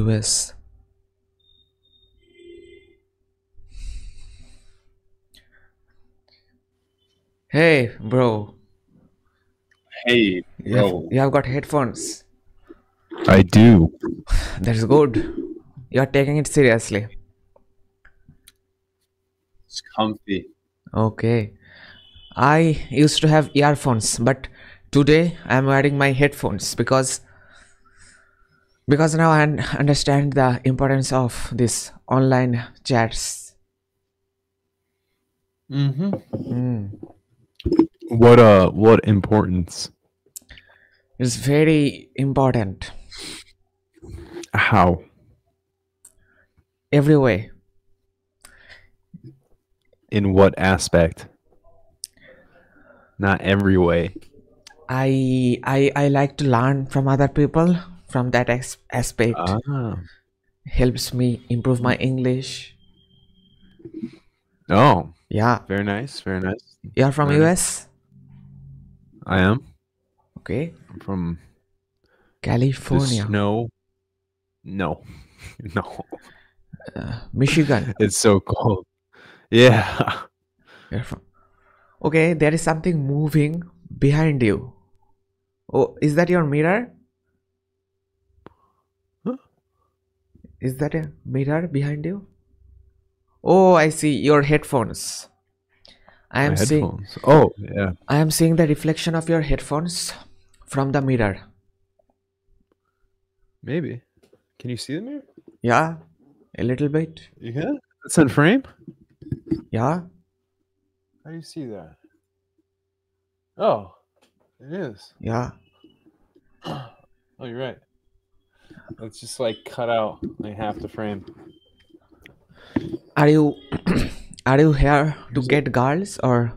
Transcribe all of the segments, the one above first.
US. Hey, bro. Hey, You have, bro. you have got headphones. I do. That's good. You're taking it seriously. It's comfy. Okay. I used to have earphones, but today I'm wearing my headphones because because now I understand the importance of this online chats. Mm-hmm. Mm. What uh what importance? It's very important How? every way. In what aspect? Not every way. I I I like to learn from other people from that ex- aspect. Ah. Helps me improve my English. Oh, Yeah. very nice, very nice. You're from Very US? I am. Okay. I'm from California. no No. No. Uh, Michigan. It's so cold. Yeah. You're from. Okay, there is something moving behind you. Oh, is that your mirror? Is that a mirror behind you? Oh, I see your headphones. I am seeing. Oh, yeah. I am seeing the reflection of your headphones from the mirror. Maybe. Can you see the mirror? Yeah, a little bit. You can? It's in frame? Yeah. How do you see that? Oh, it is. Yeah. Oh, you're right. Let's just like cut out like half the frame. Are you are you here to Here's get girls or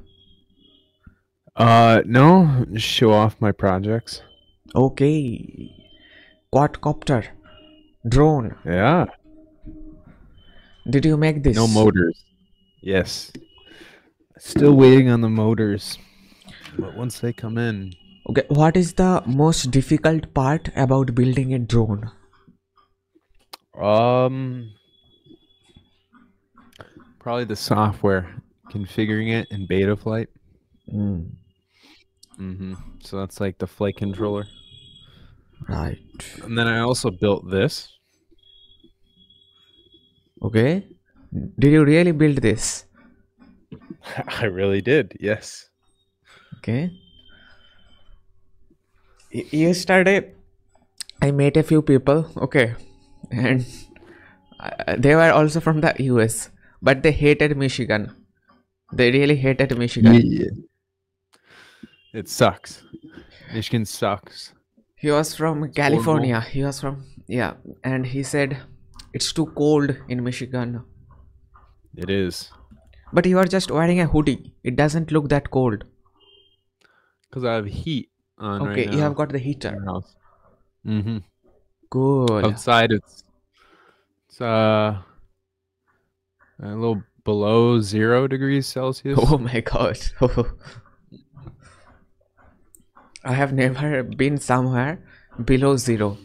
Uh, no, just show off my projects. okay? Quadcopter, drone. Yeah. Did you make this? No motors. Yes. Still waiting on the motors. But once they come in, Okay, what is the most difficult part about building a drone? Um, probably the software, configuring it in Betaflight. Mm, Mm-hmm. So that's like the flight controller. right. And then I also built this. Okay. Did you really build this? I really did. Yes. Okay. Y- yesterday, I met a few people. Okay, and uh, they were also from the US, but they hated Michigan. They really hated Michigan. It sucks. Michigan sucks. He was from California. He was from yeah, and he said it's too cold in Michigan. It is. But you are just wearing a hoodie. It doesn't look that cold. Because I have heat on Okay, right you have got the heater. Mm-hmm. Cool. Outside it's it's uh a little below zero degrees Celsius. Oh my god. I have never been somewhere below zero.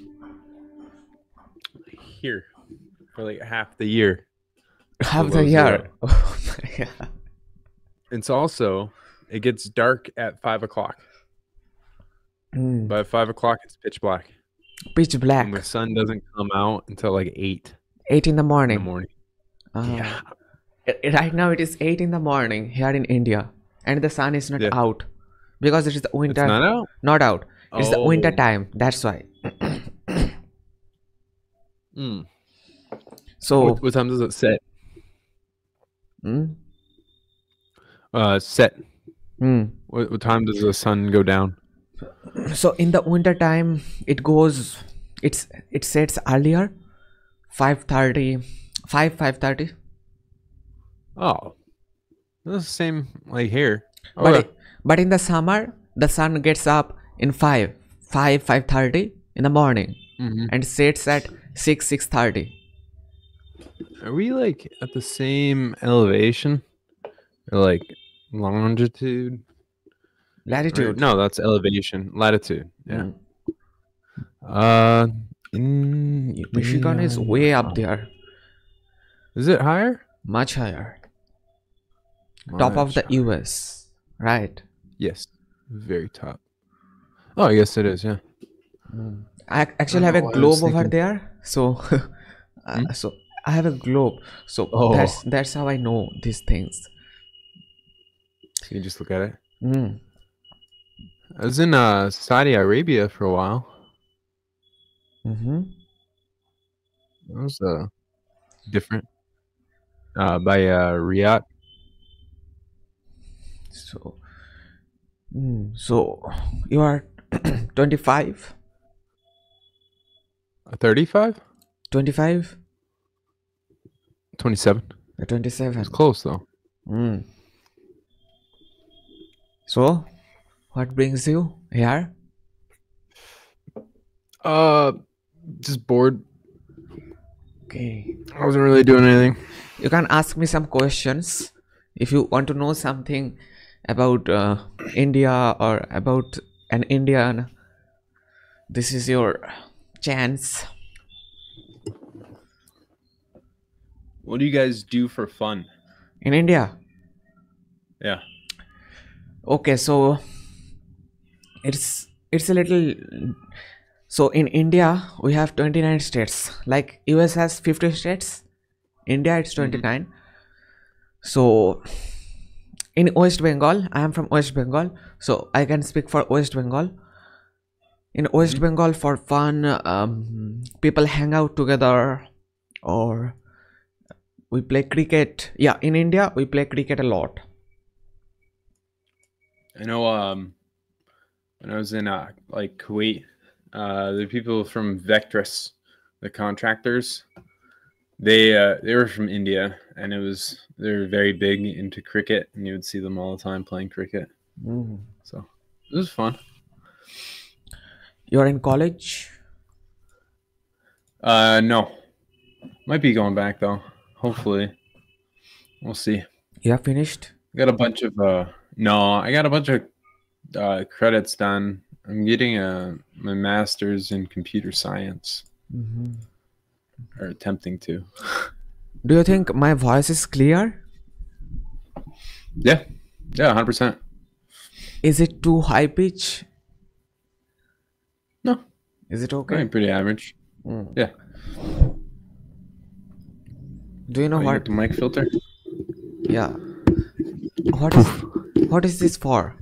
Here. For like half the year. Half the year. Oh my god. It's also it gets dark at five o'clock. Mm, By five o'clock it's pitch black. Pitch black. And the sun doesn't come out until like eight Eight in the morning. in the morning. Uh, Yeah. i- Right now it is eight in the morning here in India, and the sun is not Yeah. out because it is the winter. It's not out? not out. It's the winter Oh. time. That's why. Mm. So, What, what time does it set? mm, Uh, set. mm. What, what time does the sun go down? So in the winter time it goes. It's it sets earlier, 5:30, 5 5:30. Oh, that's the same like here. But Okay. i- but in the summer the sun gets up in 5 5 5:30 in the morning Mhm. and sets at 6 6:30. Are we like at the same elevation? Or like longitude? Latitude. no, that's elevation. Latitude. Yeah. Mm. Uh, In Michigan is way up there, Is it higher? much higher. Top of the higher. US, right? Yes, very top. Oh, yes, it is. Yeah. I ac- actually have a know why I was globe over there, so uh, so I have a globe, so Oh. that's that's how I know these things. You just look at it. Mm. I was in uh, Saudi Arabia for a while. Mm-hmm. That was uh, different. Uh, by uh, Riyadh. So, mm, so you are 25, 35? 25, 27. Uh, 27. It's close though. Mm. So, what brings you here? Uh, just bored. Okay. I wasn't really doing anything. You can ask me some questions if you want to know something about uh, India or about an Indian. This is your chance. What do you guys do for fun? In India, Yeah. okay, so it's it's a little. So in India, we have 29 states. Like US has 50 states. India it's 29. So in West Bengal, I am from West Bengal, so I can speak for West Bengal. In West Bengal, for fun, um, people hang out together, or we play cricket. Yeah, in India, we play cricket a lot. I know um when I was in uh like Kuwait, uh the people from Vectrus, the contractors, they uh they were from India and it was they were very big into cricket and you would see them all the time playing cricket. Mhm. So it was fun. You're in college. Uh no. Might be going back though. Hopefully. We'll see. You have finished. got a bunch of uh no i got a bunch of uh credits done i'm getting a my master's in computer science Mhm. or attempting to Do you think my voice is clear? yeah yeah 100% Is it too high pitch? no Is it okay. pretty average Mm. yeah Do you know oh, what? got the mic filter Yeah. What is what is this for?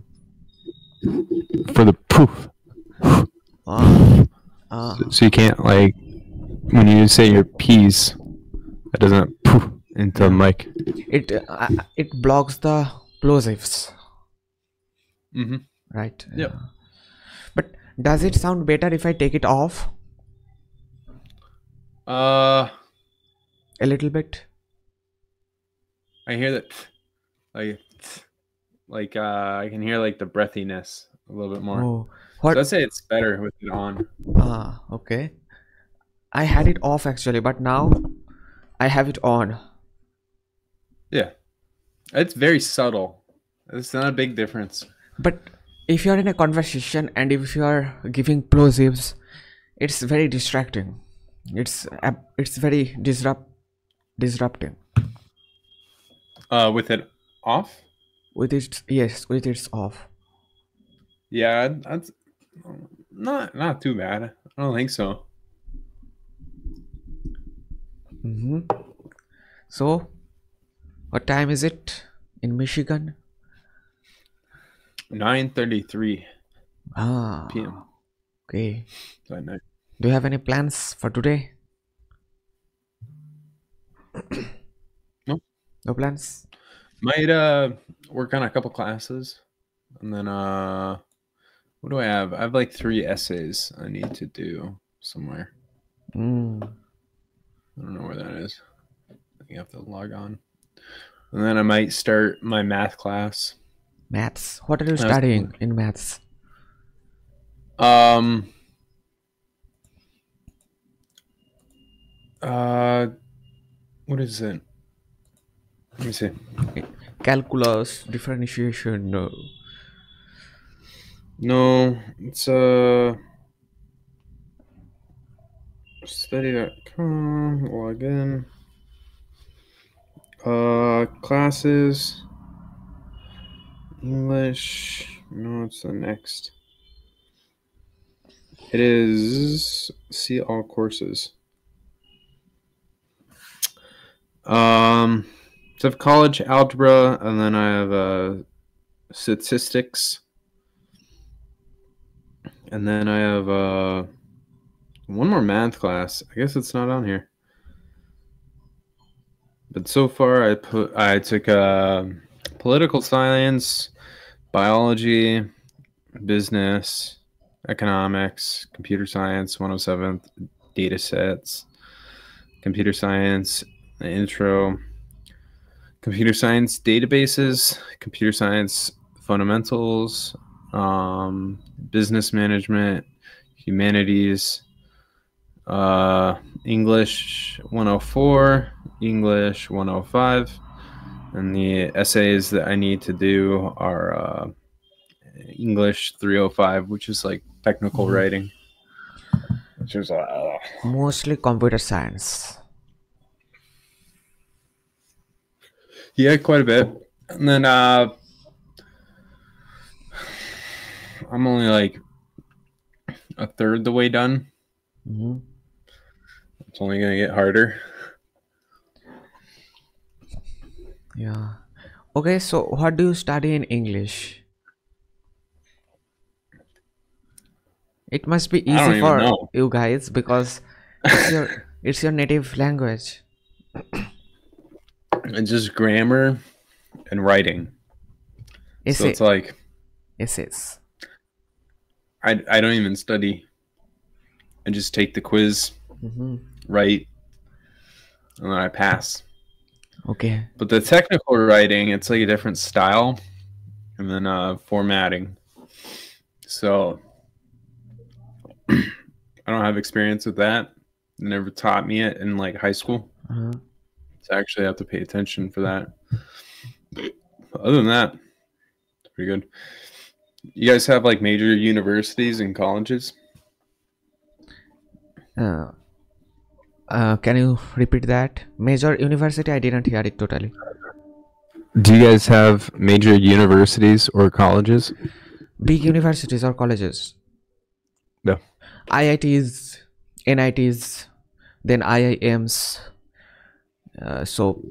For the poof Ah, ah, so you can't like when you say your p's it doesn't poof into the mic it uh, it blocks the plosives, mm-hmm. right? Yep. Uh, But does it sound better if I take it off uh a little bit? i hear that like like uh i can hear like the breathiness a little bit more Oh, so i'd say it's better with it on Ah, okay. I had it off actually, but now I have it on. Yeah. It's very subtle. It's not a big difference. But if you're in a conversation and if you're giving plosives, it's very distracting. It's ab- it's very disrupt disrupting. Uh with it off? With its yes, with its off. Yeah, that's not not too bad. I don't think so. Mm-hmm. So, what time is it in Michigan? 9:33 Ah, p.m. okay. night. Do you have any plans for today? No. No plans. Might uh work on a couple classes and then uh what do I have? I have like 3 essays I need to do somewhere. Mm. I don't know where that is. I have to log on. And then I might start my math class. Maths. What are you studying in maths? Um. Uh, what is it? Let me see. Calculus, differentiation. No. No, it's uh. study.com, log in. Uh, classes, English. No, it's the next. It is see all courses. Um, so I have college algebra, and then I have uh, statistics, and then I have uh, one more math class. I guess it's not on here. But so far, I put I took uh, political science, biology, business, economics, computer science, 107th, data sets, computer science, intro, computer science databases, computer science fundamentals, um, business management, humanities, uh, English 104, English 105, and the essays that I need to do are uh, English 305, which is like technical Mhm. writing. Which is ugh. Mostly computer science. Yeah, quite a bit. And then uh I'm only like a third the way done. Mhm. It's only gonna get harder. Yeah. Okay, so what do you study in English? It must be easy for know. you guys because it's your it's your native language. It's just grammar and writing. So it's like essays. I I don't even study. I just take the quiz, hmm write, and then I pass. Okay. But the technical writing, it's like a different style, and then uh, formatting. So I don't have experience with that. They never taught me it in like high school, Uh-huh. So actually have to pay attention for that. Other than that, it's pretty good. You guys have like major universities and colleges? Uh, uh, can you repeat that? Major university? I didn't hear it totally. Do you guys have major universities or colleges? Big universities or colleges? No. IITs, NITs, then IIMs. Uh, so,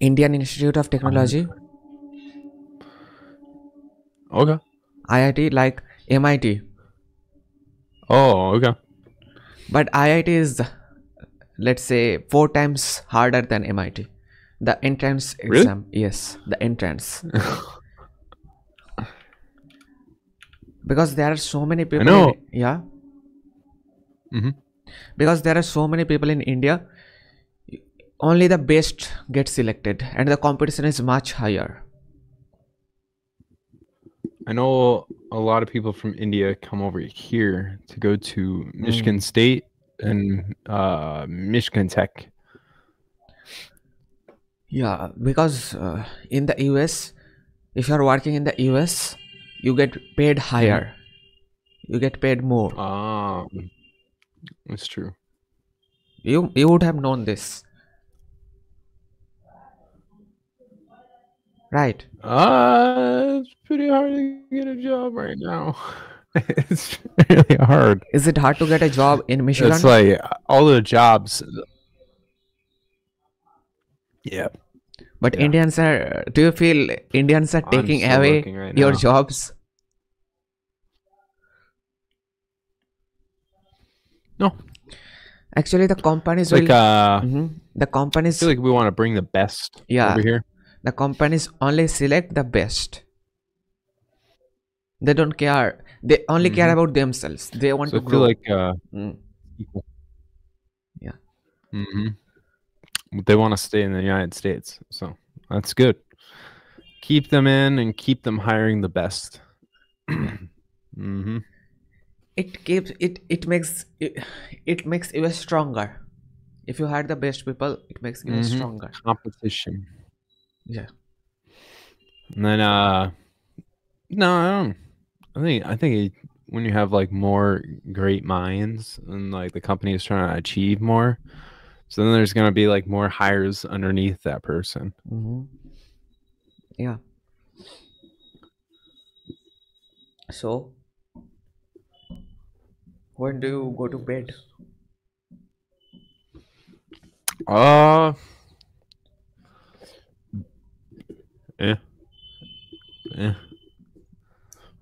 Indian Institute of Technology, Okay. IIT like MIT, Oh, okay. but IIT is, let's say, four times harder than MIT. The entrance Really? exam, yes, the entrance. because there are so many people. know. In, yeah. Mhm. Because there are so many people in India, only the best get selected, and the competition is much higher. I know a lot of people from India come over here to go to Michigan State and uh, Michigan Tech. Yeah, because uh, in the US, if you are working in the US, you get paid higher. You get paid more. Ah, that's true. You you would have known this, right? Uh, it's pretty hard to get a job right now. it's really hard. Is it hard to get a job in Michigan? It's like all the jobs. Yeah. but yeah. Indians are. Do you feel Indians are taking away right your jobs? No. Actually, the companies like will. uh, I Mhm. The companies, feel like we want to bring the best Yeah. over here. The companies only select the best. They don't care. They only care Mhm. about themselves. They want So to I feel grow. like uh, Mm. Yeah. hmm They want to stay in the United States, so that's good. Keep them in and keep them hiring the best. hmm It keeps it. It makes it, it makes US stronger. If you hire the best people, it makes US Mhm. stronger. Competition. Yeah. And then uh, no, I don't. I think I think when you have like more great minds and like the company is trying to achieve more. So then there's gonna be like more hires underneath that person. Mm-hmm. Yeah. So, when do you go to bed? Uh yeah. Yeah.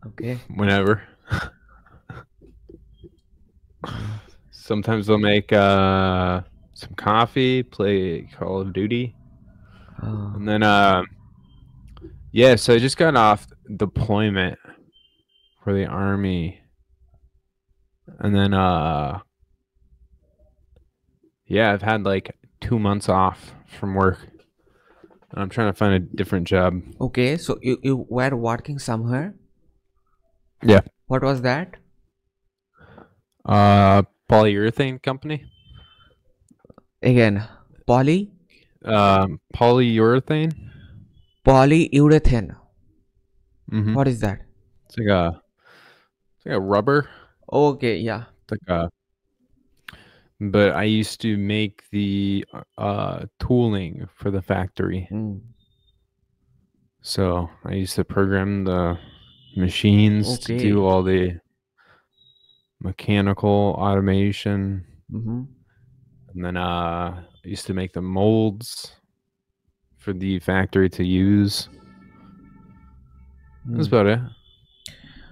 Okay. Whenever. Sometimes they'll make uh some coffee, play Call of Duty. Uh, And then uh yeah, so I just got off deployment for the army. And then uh yeah, I've had like 2 months off from work. And I'm trying to find a different job. okay. So you you were working somewhere. Yeah. What was that? Uh polyurethane company. Again, poly Um polyurethane. polyurethane. Mhm. What is that? It's like a it's like a rubber. Okay. Yeah. It's like a but I used to make the uh tooling for the factory. Mm. So I used to program the machines to do all the mechanical automation. Mm-hmm. And then uh I used to make the molds for the factory to use. That's about it.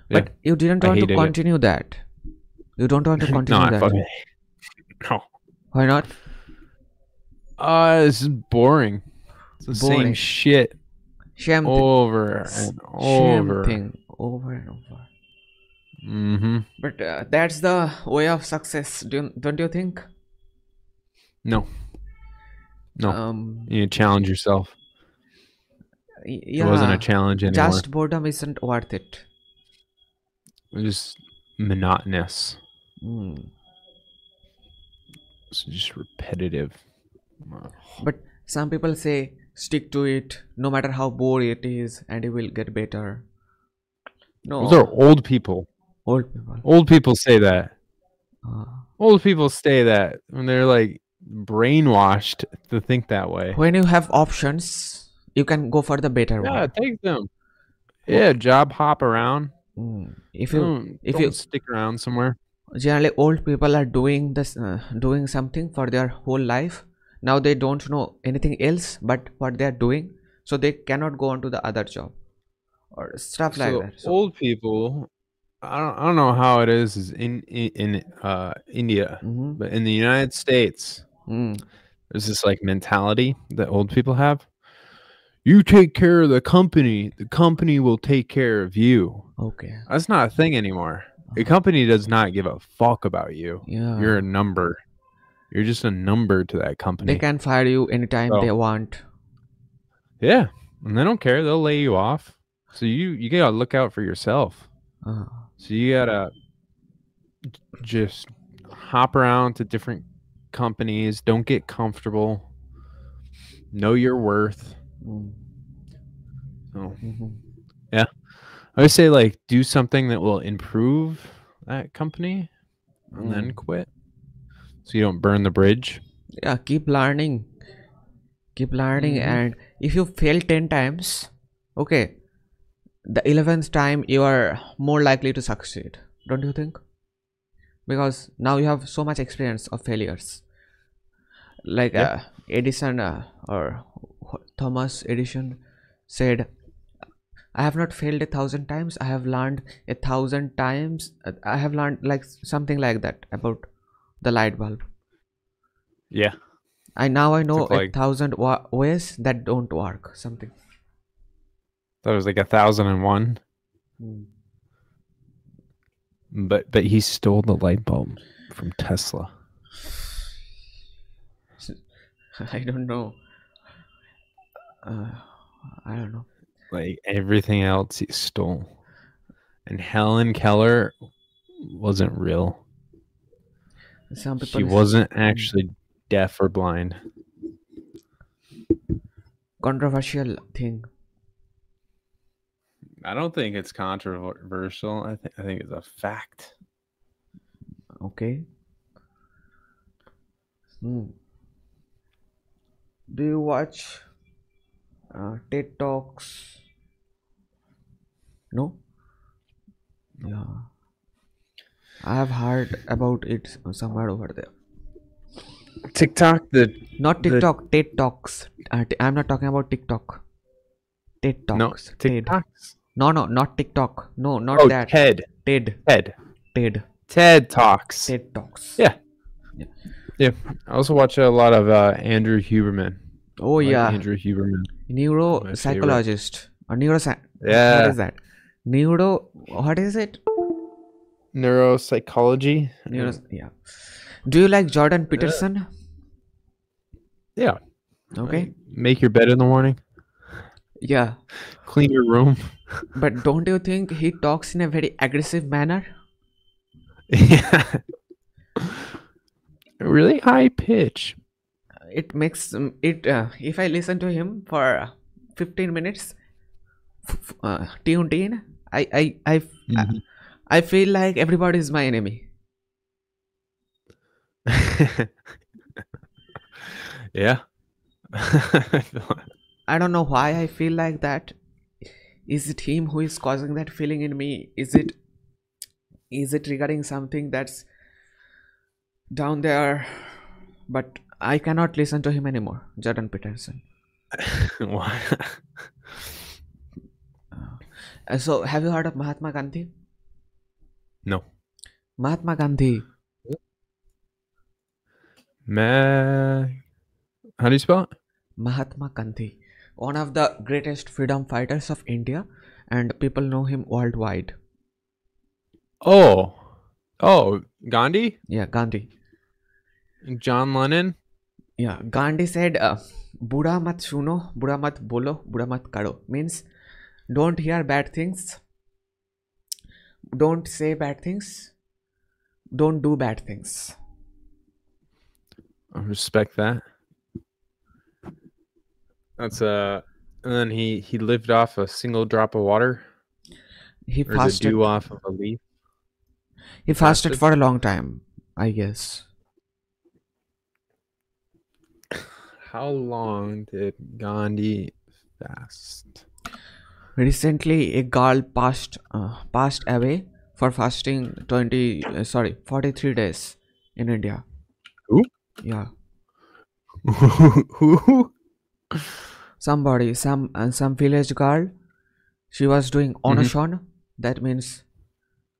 Yeah. But you didn't want to hated it. continue that. You don't want to continue I that. Fucking no. Why not? Uh, this is boring. It's the Boring. same shit Same, over and over. thing over and over. Mm-hmm. But uh, that's the way of success, don't, don't you think? No, no. Um, you need to challenge yourself. y- It wasn't a challenge anymore. just boredom isn't worth it. It was just monotonous. Mm. It's just repetitive. But some people say stick to it, no matter how boring it is, and you will get better. No, Those are old people. old people. Old people say that. Uh, Old people say that when they're like brainwashed to think that way. when you have options, you can go for the better Yeah, one. take them. Yeah, job hop around. Mm. If you Don't, if don't you- stick around somewhere. Generally old people are doing this uh, doing something for their whole life. Now they don't know anything else but what they are doing so they cannot go on to the other job or stuff like that. So old people I don't, I don't know how it is is in in, in uh India Mhm. but in the United States Mm. there's this like mentality that old people have. You take care of the company the company will take care of you. Okay. That's not a thing anymore the company does not give a fuck about you. Yeah. You're a number. You're just a number to that company. They can fire you anytime So- they want. Yeah and they don't care. They'll lay you off. So you you gotta look out for yourself. Uh, So you gotta just hop around to different companies. Don't get comfortable. Know your worth. mm, So mhm. I would say like do something that will improve that company and then Mm. quit. So you don't burn the bridge. yeah keep learning keep learning Mhm. and if you fail 10 times okay the 11th time you are more likely to succeed don't you think because now you have so much experience of failures like Yeah. uh, edison uh, or thomas edison said i have not failed a thousand times i have learned a thousand times i have learned like something like that about the light bulb Yeah. I now I know Took a thousand wa- ways that don't work. Something. That was like a thousand and one. But but he stole the light bulb from Tesla. I don't know. Uh, I don't know. Like everything else he stole. And Helen Keller wasn't real. Some people. She wasn't actually deaf or blind. controversial thing. I don't think it's controversial. I think I think it's a fact. Okay. Hmm. Do you watch uh, TED Talks? No? Yeah. I have heard about it somewhere over there. TikTok, the Not The- TikTok, TED Talks. Uh, t- I'm not talking about TikTok. TED no Talks. TED. TikToks. No, no, not TikTok. No, not Oh, that. TED, TED. TED, TED. TED Talks. TED Talks. Yeah. Yeah, I also watch a lot of uh, Andrew Huberman. Oh, Like yeah. Andrew Huberman. Neuropsychologist. Or neurosci- Yeah, is that? Neuro. What is it? neuropsychology. Neuro. Yeah. Do you like Jordan Peterson? Yeah. Okay. Make your bed in the morning. Yeah. Clean your room. But don't you think he talks in a very aggressive manner? yeah. really high pitch. It makes um, it. Uh, if I listen to him for uh, 15 minutes, uh, tuned in, I I I Mhm. I feel like everybody is my enemy. yeah. I don't know why I feel like that. Is it him who is causing that feeling in me? Is it is it regarding something that's down there? But I cannot listen to him anymore, Jordan Peterson. Why? Uh, so, have you heard of Mahatma Gandhi? no. Mahatma Gandhi. Ma. How do you spell it? Mahatma Gandhi, one of the greatest freedom fighters of India, and people know him worldwide. Oh. Oh, Gandhi? Yeah, Gandhi. John Lennon? Yeah, Gandhi said, uh, "Buddha mat suno, Buddha mat bolo, Buddha mat karo." Means, don't hear bad things, don't say bad things, don't do bad things. I respect that. That's uh and then he he lived off a single drop of water He or fasted. dew off of a leaf. He fasted fasted? for a long time, I guess. How long did Gandhi fast? Recently, a girl passed uh, passed away for fasting 20 uh, sorry 43 days in India. Who? Yeah, Who? somebody, some uh, some village girl. She was doing Mm-hmm. That means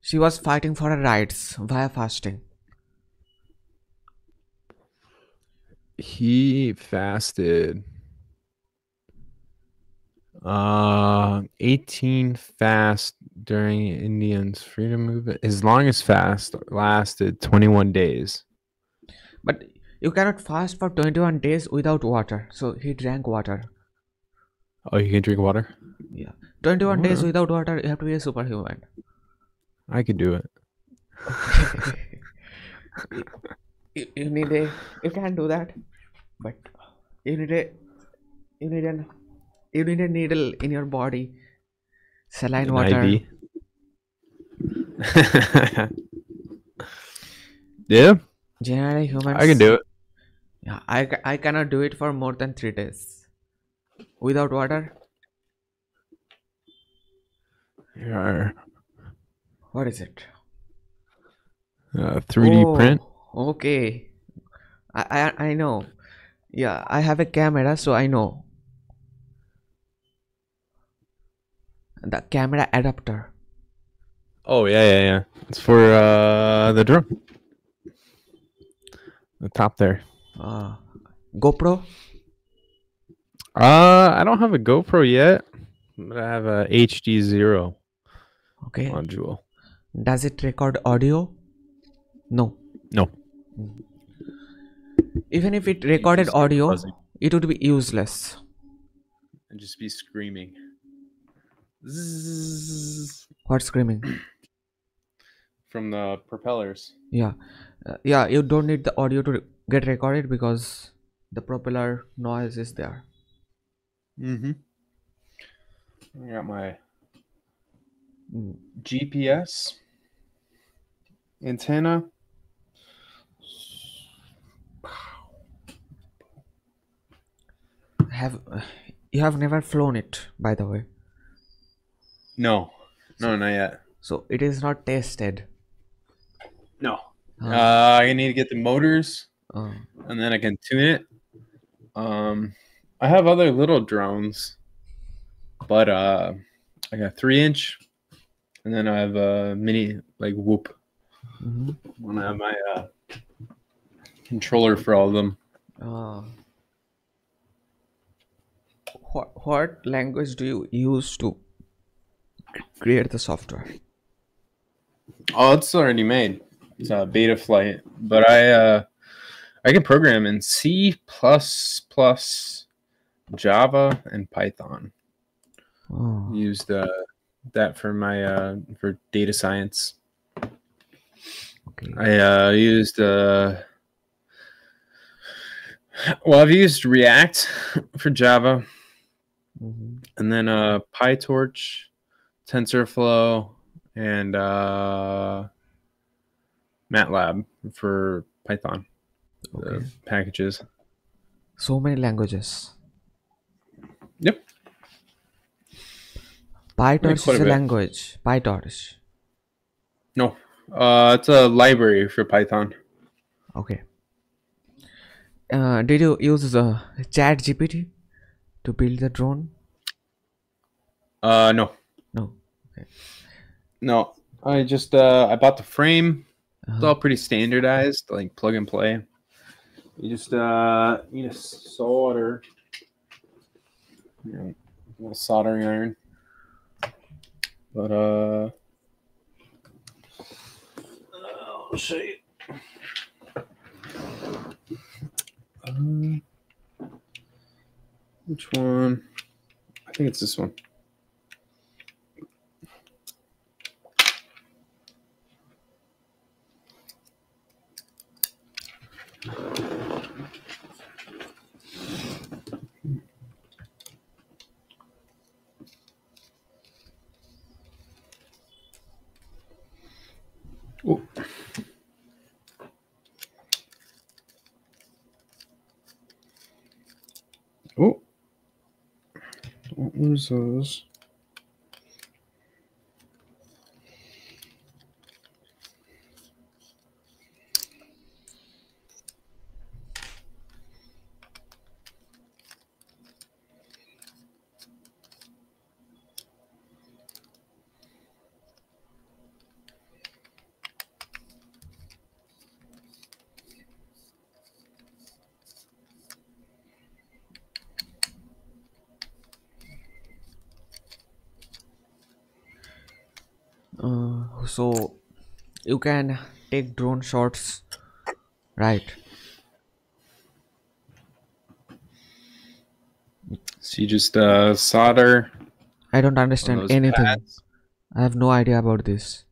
she was fighting for her rights via fasting. He fasted uh 18 fast during Indians freedom movement. His longest fast lasted 21 days. But you cannot fast for 21 days without water. So he drank water. Oh, you can drink water? Yeah, 21 days without water. You have to be a superhuman. I could do it. you, you need a you can do that but you need a you need an you need a needle in your body. Saline An water. IV. yeah, generally humans I can do it. yeah I, I cannot do it for more than three days. Without water? Your what is it? Uh, 3D Oh, print. okay. I, I i know. Yeah i have a camera so i know the camera adapter Oh yeah, yeah, yeah. It's for uh the drone. The top there. uh, gopro Uh, I don't have a GoPro yet, but I have a HDZero okay module. Does it record audio? No. No. Even if it recorded just audio, buzzing. it would be useless. And just be screaming. Zzz What screaming? from the propellers. Yeah. Uh, yeah, you don't need the audio to re- get recorded because the propeller noise is there. Mm-hmm. I got my Mm, GPS antenna. Have you have never flown it, by the way? No, no, not yet. So it is not tested. No. Uh, Uh, I need to get the motors uh, and then I can tune it. Um, I have other little drones, but uh, I got three inch, and then I have a mini like whoop. mhm. When I have my uh, controller for all of them. Uh, what what language do you use to create the software? Oh, it's already made. It's a Betaflight, but I uh, I can program in C plus plus, Java, and Python. Oh, Used uh, that for my uh, for data science. okay. I uh, used uh, well, I've used React for Java, Mhm. and then uh, PyTorch, TensorFlow, and uh, MATLAB for Python Okay. the packages. So many languages. Yep. PyTorch is a a language. PyTorch. No, uh, it's a library for Python. Okay. Uh, did you use the Chat GPT to build the drone? Uh, no, No. no. I just uh, I bought the frame. It's Uh-huh. all pretty standardized, like plug and play. You just uh, need a solder, you know, a little soldering iron. But uh, I'll show you. Um, which one? I think it's this one. Oh. Oh. Don't lose those. So you can take drone shots, right? So you just uh, solder I don't understand anything. pads. I have no idea about this.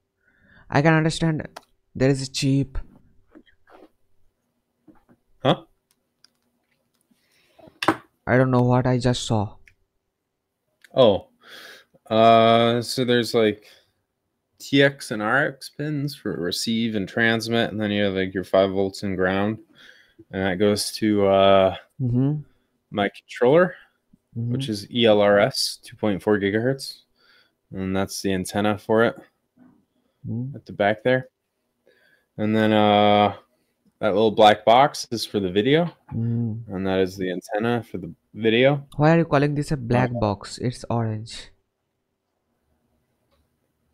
I can understand there is a chip. Huh? I don't know what I just saw. Oh, uh, so there's like TX and RX pins for receive and transmit, and then you have like your five volts and ground, and that goes to uh, Mm-hmm. my controller, mm-hmm. which is ELRS 2.4 gigahertz, and that's the antenna for it Mhm. at the back there, and then uh, that little black box is for the video, Mhm. and that is the antenna for the video. Why are you calling this a black box? It's orange.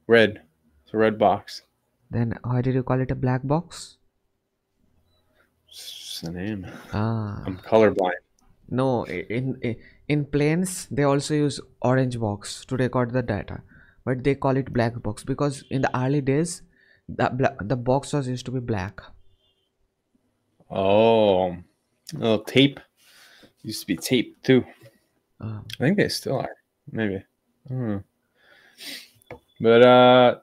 Red, it's a red box. Then why did you call it a black box? It's the name. Ah, I'm colorblind. no. In in planes, they also use orange box to record the data, but they call it black box because in the early days, the the box was used to be black. Oh, little tape. Used to be tape too. Uh, I think they still are. Maybe. But uh,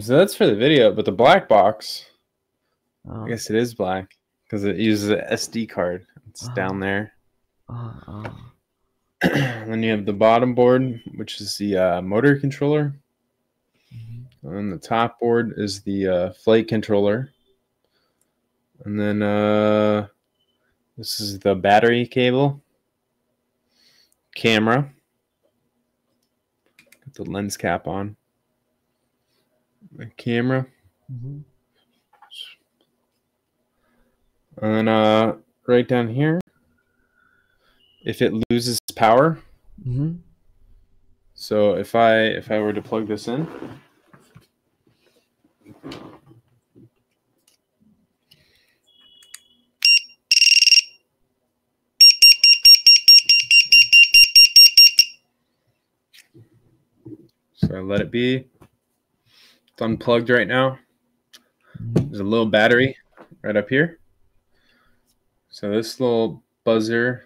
so that's for the video. But the black box, uh, I guess it is black because it uses an SD card. It's Ah. down there. uh, uh, then you have the bottom board, which is the uh, motor controller. On the top board is the uh, flight controller. And then uh, this is the battery cable, camera, got the lens cap on, the camera, Mm-hmm. and then uh, right down here, if it loses power, Mm-hmm. so if I if I were to plug this in, so I let it be. It's unplugged right now. There's a little battery right up here. So this little buzzer,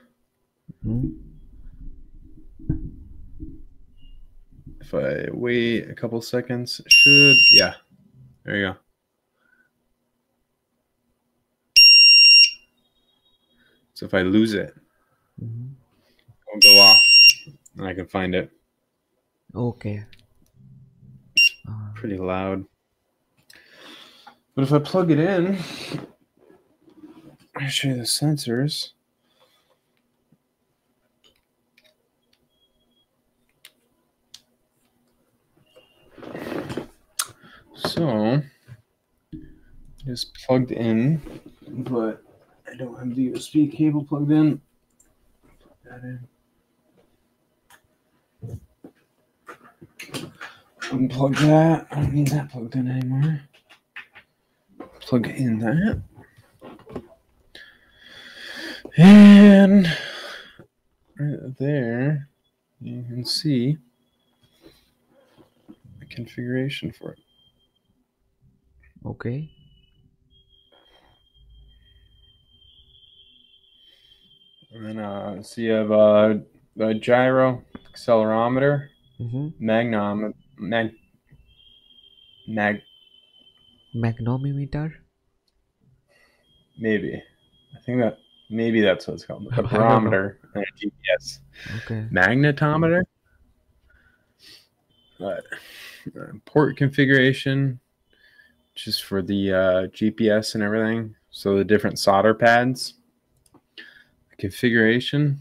if I wait a couple seconds, it should yeah. There you go. So if I lose it, Mm-hmm. it'll go off and I can find it. Okay. Uh, Pretty loud. But if I plug it in, I'll show you the sensors. So, it's plugged in, but I don't have the USB cable plugged in. Plug that in. Unplug that. I don't need that plugged in anymore. Plug in that. And right there, you can see the configuration for it. okay. And then, uh, so you have uh, the gyro accelerometer, Mm-hmm. magnom, mag, mag, Magnometer. maybe. I think that maybe that's what it's called. A barometer and a GPS. Okay. magnetometer. But uh, port configuration, just for the uh, GPS and everything. So the different solder pads. Configuration.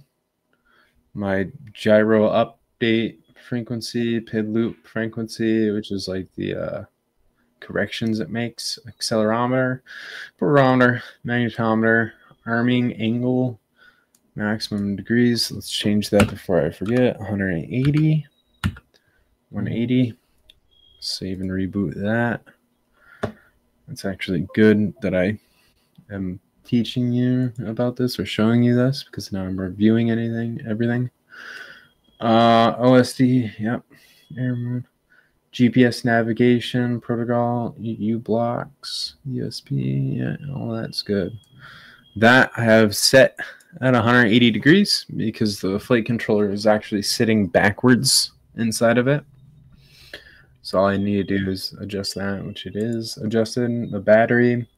My gyro update frequency, PID loop frequency, which is like the uh, corrections it makes. Accelerometer, barometer, magnetometer, arming angle, maximum degrees. Let's change that before I forget. 180, 180. Save and reboot that. It's actually good that I am teaching you about this or showing you this because now I'm reviewing anything, everything. Uh, OSD, yep. Air. GPS navigation protocol, u-blox, USB, yeah, all that's good. That I have set at 180 degrees because the flight controller is actually sitting backwards inside of it. So all I need to do is adjust that, which it is adjusted. The battery,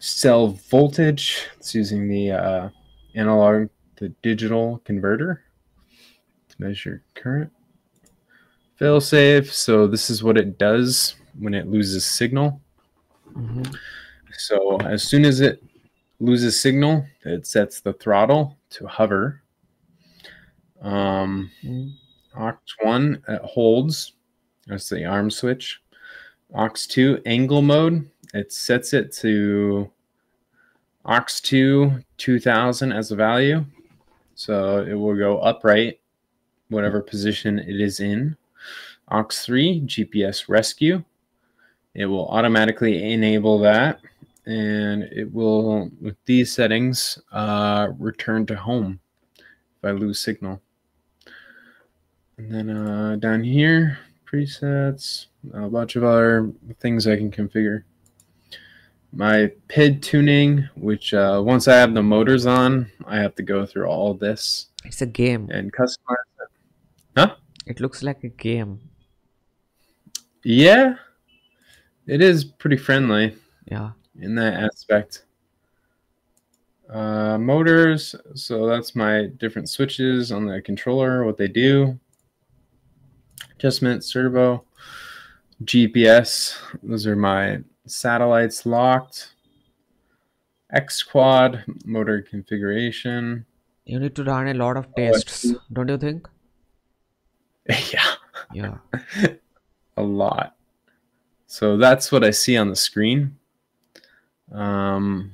cell voltage. It's using the uh, analog to digital converter measure current. Fail safe. So this is what it does when it loses signal. Mm-hmm. So as soon as it loses signal, it sets the throttle to hover. Um, Mm-hmm. aux 1 it holds. That's the arm switch. AUX2 angle mode. It sets it to AUX2 2000 as a value. So it will go upright, whatever position it is in. aux 3 GPS rescue. It will automatically enable that and it will, with these settings, uh, return to home if I lose signal. And then uh, down here, presets, a bunch of other things I can configure. My PID tuning, which uh, once I have the motors on, I have to go through all this It's a game. and customize it. Looks like a game. Yeah, it is pretty friendly. Yeah. in that aspect. Uh, motors, so that's my different switches on the controller, what they do. Adjustment, servo, GPS. Those are my satellites locked. X quad motor configuration. You need to run a lot of Oh, tests, see. don't you think? yeah, Yeah. a lot. So that's what I see on the screen. Um,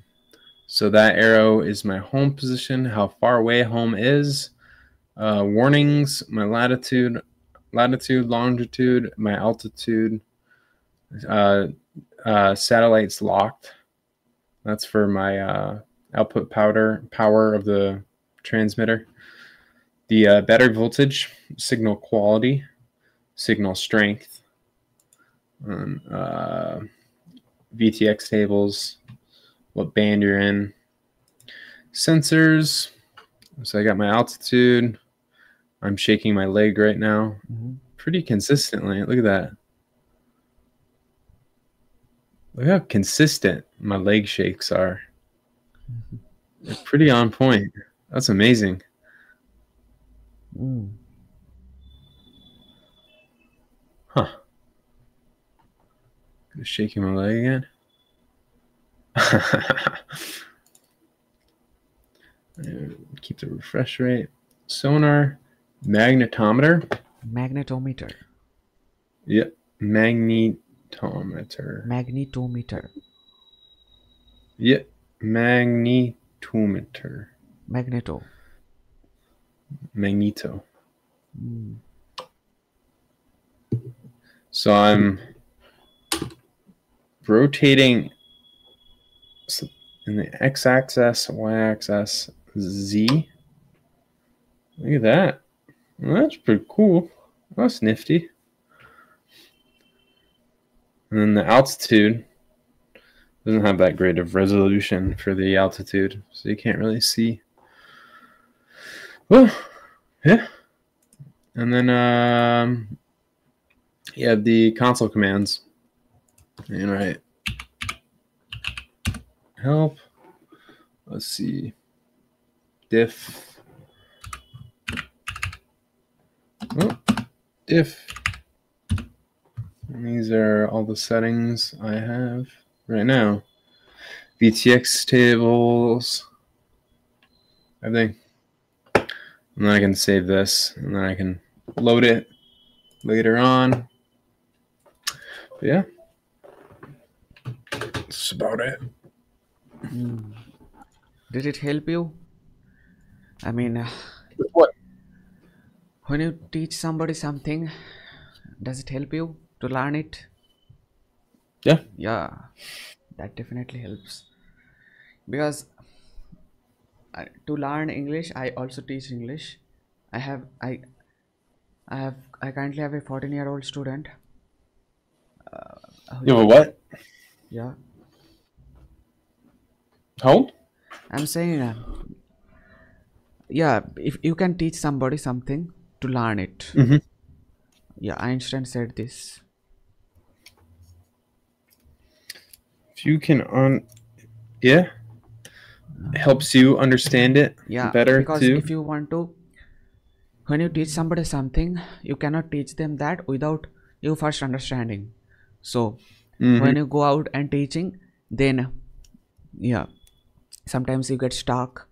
so that arrow is my home position, how far away home is. Uh, warnings, my latitude, latitude, longitude, my altitude. Uh, uh, satellites locked. That's for my uh, output powder power of the transmitter. The uh, battery voltage, signal quality, signal strength, um, uh, VTX tables, what band you're in, sensors. So I got my altitude. I'm shaking my leg right now Mhm. pretty consistently. Look at that. Look how consistent my leg shakes are. They're pretty on point. That's amazing. Mm. Huh. Just shaking my leg again. Keep the refresh rate. Sonar, magnetometer. Magnetometer. Yep, magnetometer. Magnetometer. Yep, magnetometer. Magneto. Magneto. Mm. So I'm rotating in the x-axis, y-axis, z. Look at that. Well, that's pretty cool. That's nifty. And then the altitude doesn't have that great of resolution for the altitude, so you can't really see. Well, yeah. And then um, you have the console commands. And right. Help. Let's see. Diff. Oh, diff. And these are all the settings I have right now. VTX tables. Everything. And then I can save this and then I can load it later on. But yeah. That's about it. Mm. Did it help you? I mean, uh, What? when you teach somebody something, does it help you to learn it? Yeah. Yeah, that definitely helps. Because I, to learn English, I also teach English. I have I I have I currently have a 14 year old student. Uh, You have a what? yeah, How? I'm saying, uh, yeah, if you can teach somebody something to learn it. Mhm. Yeah, Einstein said this. If you can un yeah. Helps you understand it Yeah, better because too. if you want to, when you teach somebody something, you cannot teach them that without you first understanding. So Mhm. when you go out and teaching, then yeah, sometimes you get stuck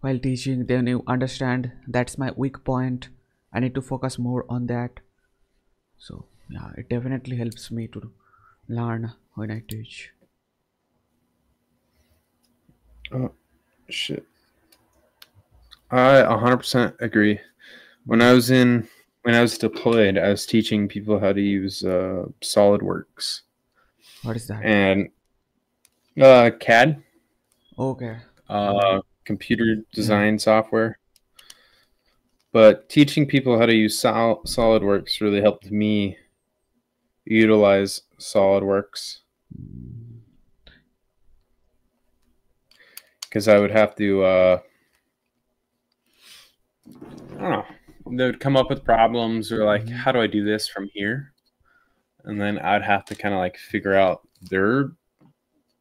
while teaching. Then you understand that's my weak point. I need to focus more on that. So yeah, it definitely helps me to learn when I teach. Shit. I 100% agree. When I was in when I was deployed, I was teaching people how to use uh, SolidWorks What is that? and uh, CAD, Okay. uh, computer design software. But teaching people how to use Sol- SolidWorks really helped me utilize SolidWorks because I would have to. Uh, I don't know. They would come up with problems or like, Mhm. how do I do this from here? And then I'd have to kind of like figure out their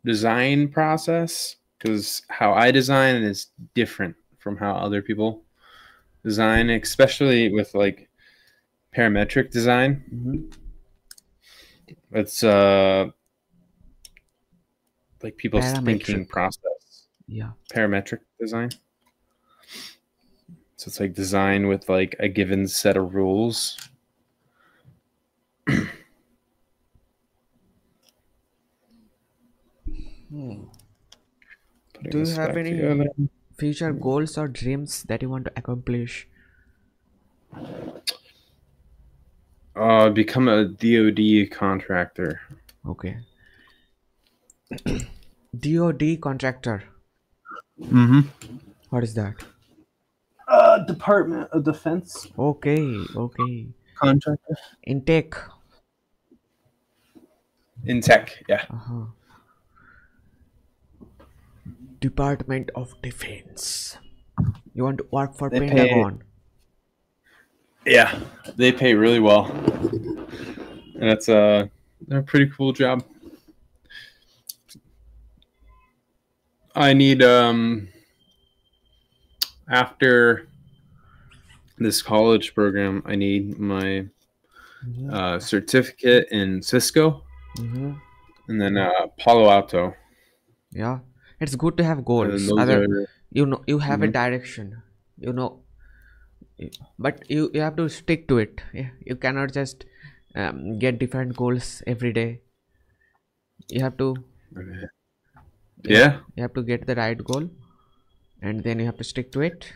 design process because how I design is different from how other people design, especially with like parametric design. hmm It's uh like people's thinking process. Yeah. Parametric design. So it's like design with like a given set of rules. Putting Do you have any- together. Future goals or dreams that you want to accomplish? Uh, become a DoD contractor. Okay. DoD contractor. Mm-hmm. What is that? Uh, Department of Defense Okay, okay. contractor. In tech. In tech, yeah. Uh-huh. Department of Defense. You want to work for They pay- Pentagon? Yeah, they pay really well, and it's a they're a pretty cool job. I need um after this college program, I need my uh, certificate in Cisco mhm. and then uh, Palo Alto. Yeah, it's good to have goals. Other, are- you know, you have a Mhm. direction. You know, but you you have to stick to it. You cannot just um, get different goals every day. You have to yeah, you have to get the right goal, and then you have to stick to it.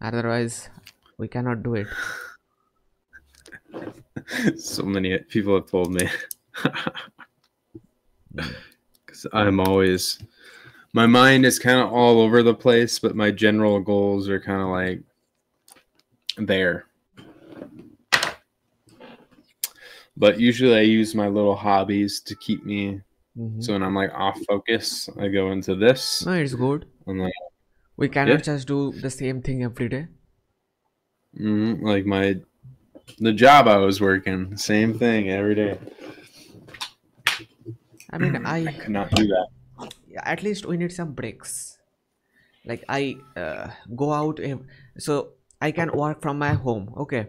Otherwise, we cannot do it. so many people have told me because i'm always my mind is kind of all over the place but my general goals are kind of like there but usually i use my little hobbies to keep me Mhm. so when i'm like off focus i go into this. No, it's good. like, We cannot just do the same thing every day. mm, like my the job i was working same thing every day. I mean, i I could not do that. At least we need some breaks. Like i uh, go out so i can work from my home. Okay.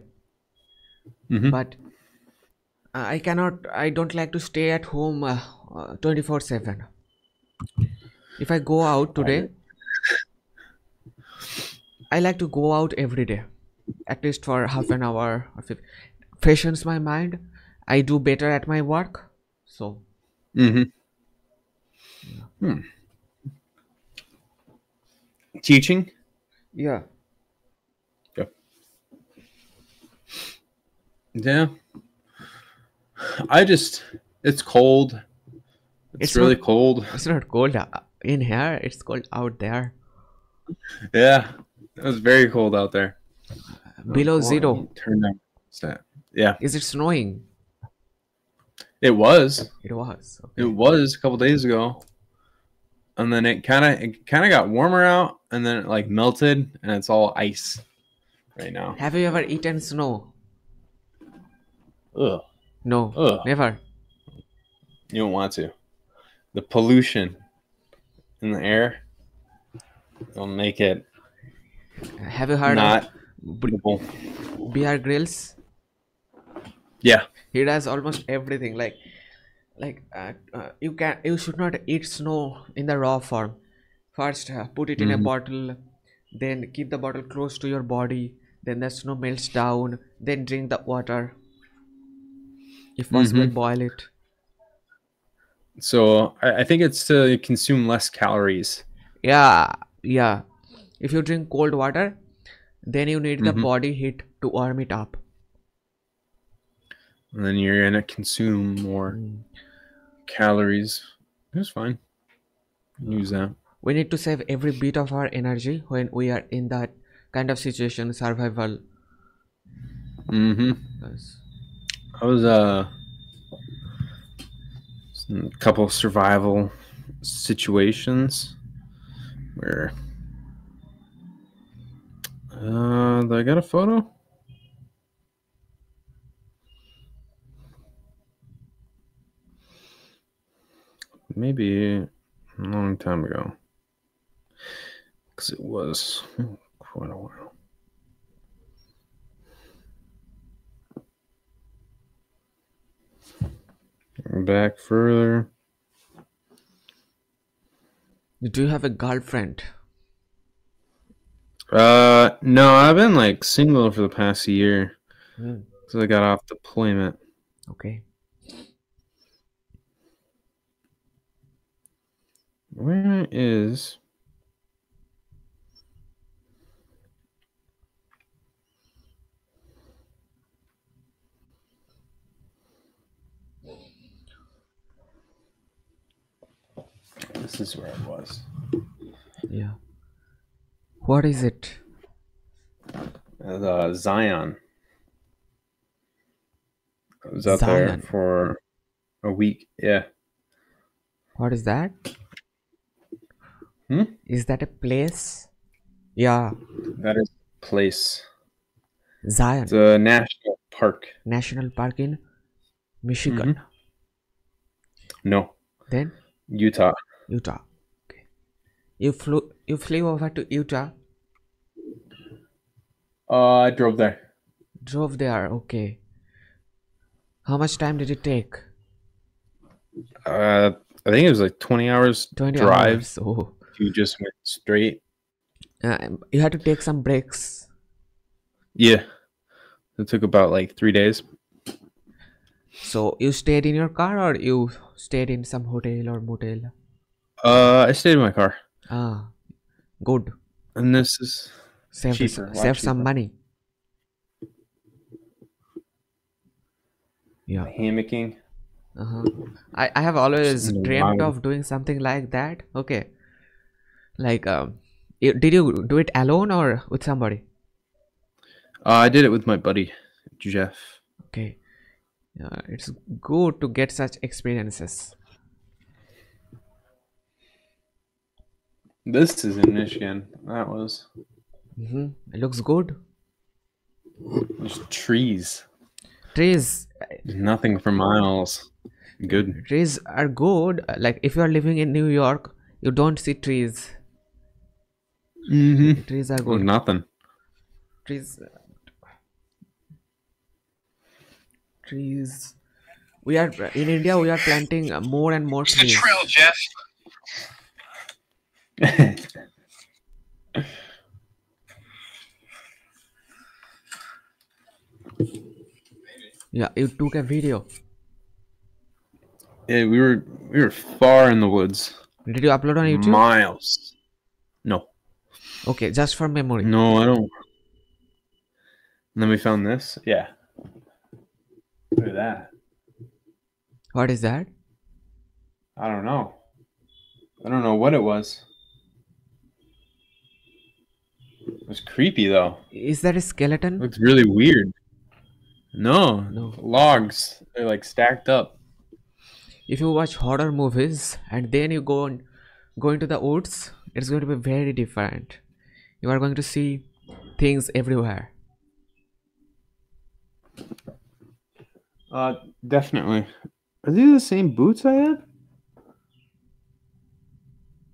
Mhm. but i cannot i don't like to stay at home uh, uh, 24 7 if i go out today i like to go out every day at least for half an hour or freshens my mind i do better at my work so Mm-hmm. Hmm. Teaching? yeah Yeah. I just it's cold. It's, It's really not- cold. it's not cold uh, in here it's cold out there Yeah. It was very cold out there. below Oh, zero Turn down. Yeah. Is it snowing? It was. It was. It was a couple days ago. And then it kind of it kind of got warmer out and then it like melted and it's all ice right now. Have you ever eaten snow? Ugh. No. Ugh. Never. You don't want to. The pollution in the air will make it Have you heard not of breathable. Grylls? Yeah. He does almost everything. Like, like uh, uh, you can you should not eat snow in the raw form. First, uh, put it in a Mhm. bottle, then keep the bottle close to your body. Then the snow melts down. Then drink the water. If possible, Mhm. boil it. So I, I think it's to consume less calories. Yeah, yeah. If you drink cold water, then you need the Mhm. body heat to warm it up. And then you're gonna consume more Mm. calories. It's fine. Use that. We need to save every bit of our energy when we are in that kind of situation, survival. Mm-hmm. Yes. I was uh a couple survival situations where uh I got a photo? Maybe a long time ago. Because it was quite a while. Back further. Do you have a girlfriend? Uh, no, I've been like single for the past year because I got off deployment. Okay. Where is? This is where it was. Yeah. What is it? The Zion. I was out there for a week. Yeah. What is that? Hmm? Is that a place? Yeah. That is place. Zion It's a national park. National Park in Michigan. No, Then Utah. Utah. Okay. You flew you flew over to Utah, Uh, I drove there. drove there, okay. How much time did it take? Uh, I think it was like 20 hours 20 drive. hours. Oh. You just went straight. Uh, you had to take some breaks. Yeah. It took about like three days. So you stayed in your car or you stayed in some hotel or motel? Uh, I stayed in my car. Ah, good. And this is Save Cheaper, a lot save some money. Yeah. hammocking. Uh-huh. I, I have always in the dreamt of doing something like that. Okay. Like um you, did you do it alone or with somebody? Uh, I did it with my buddy, Jeff. Okay. Yeah, it's good to get such experiences. This is in Michigan. That was. Mm-hmm. It looks good. There's trees. Trees There's nothing for miles. Good. trees are good. Like if you are living in New York, you don't see trees. Mm-hmm. Trees are good. Nothing. trees trees we are in india we are planting more and more Where's the trees trail, Jeff? yeah you took a video yeah, we were we were far in the woods. did you upload on youtube Miles. No. okay just for memory No, I don't. And then we found this. Yeah. Look at that. what is that I don't know. I don't know what it was. It was creepy though. is that a skeleton It looked really weird. No, No. logs. They're like stacked up. if you watch horror movies and then you go and go into the woods it's going to be very different you are going to see things everywhere Uh, definitely. Are these the same boots I had?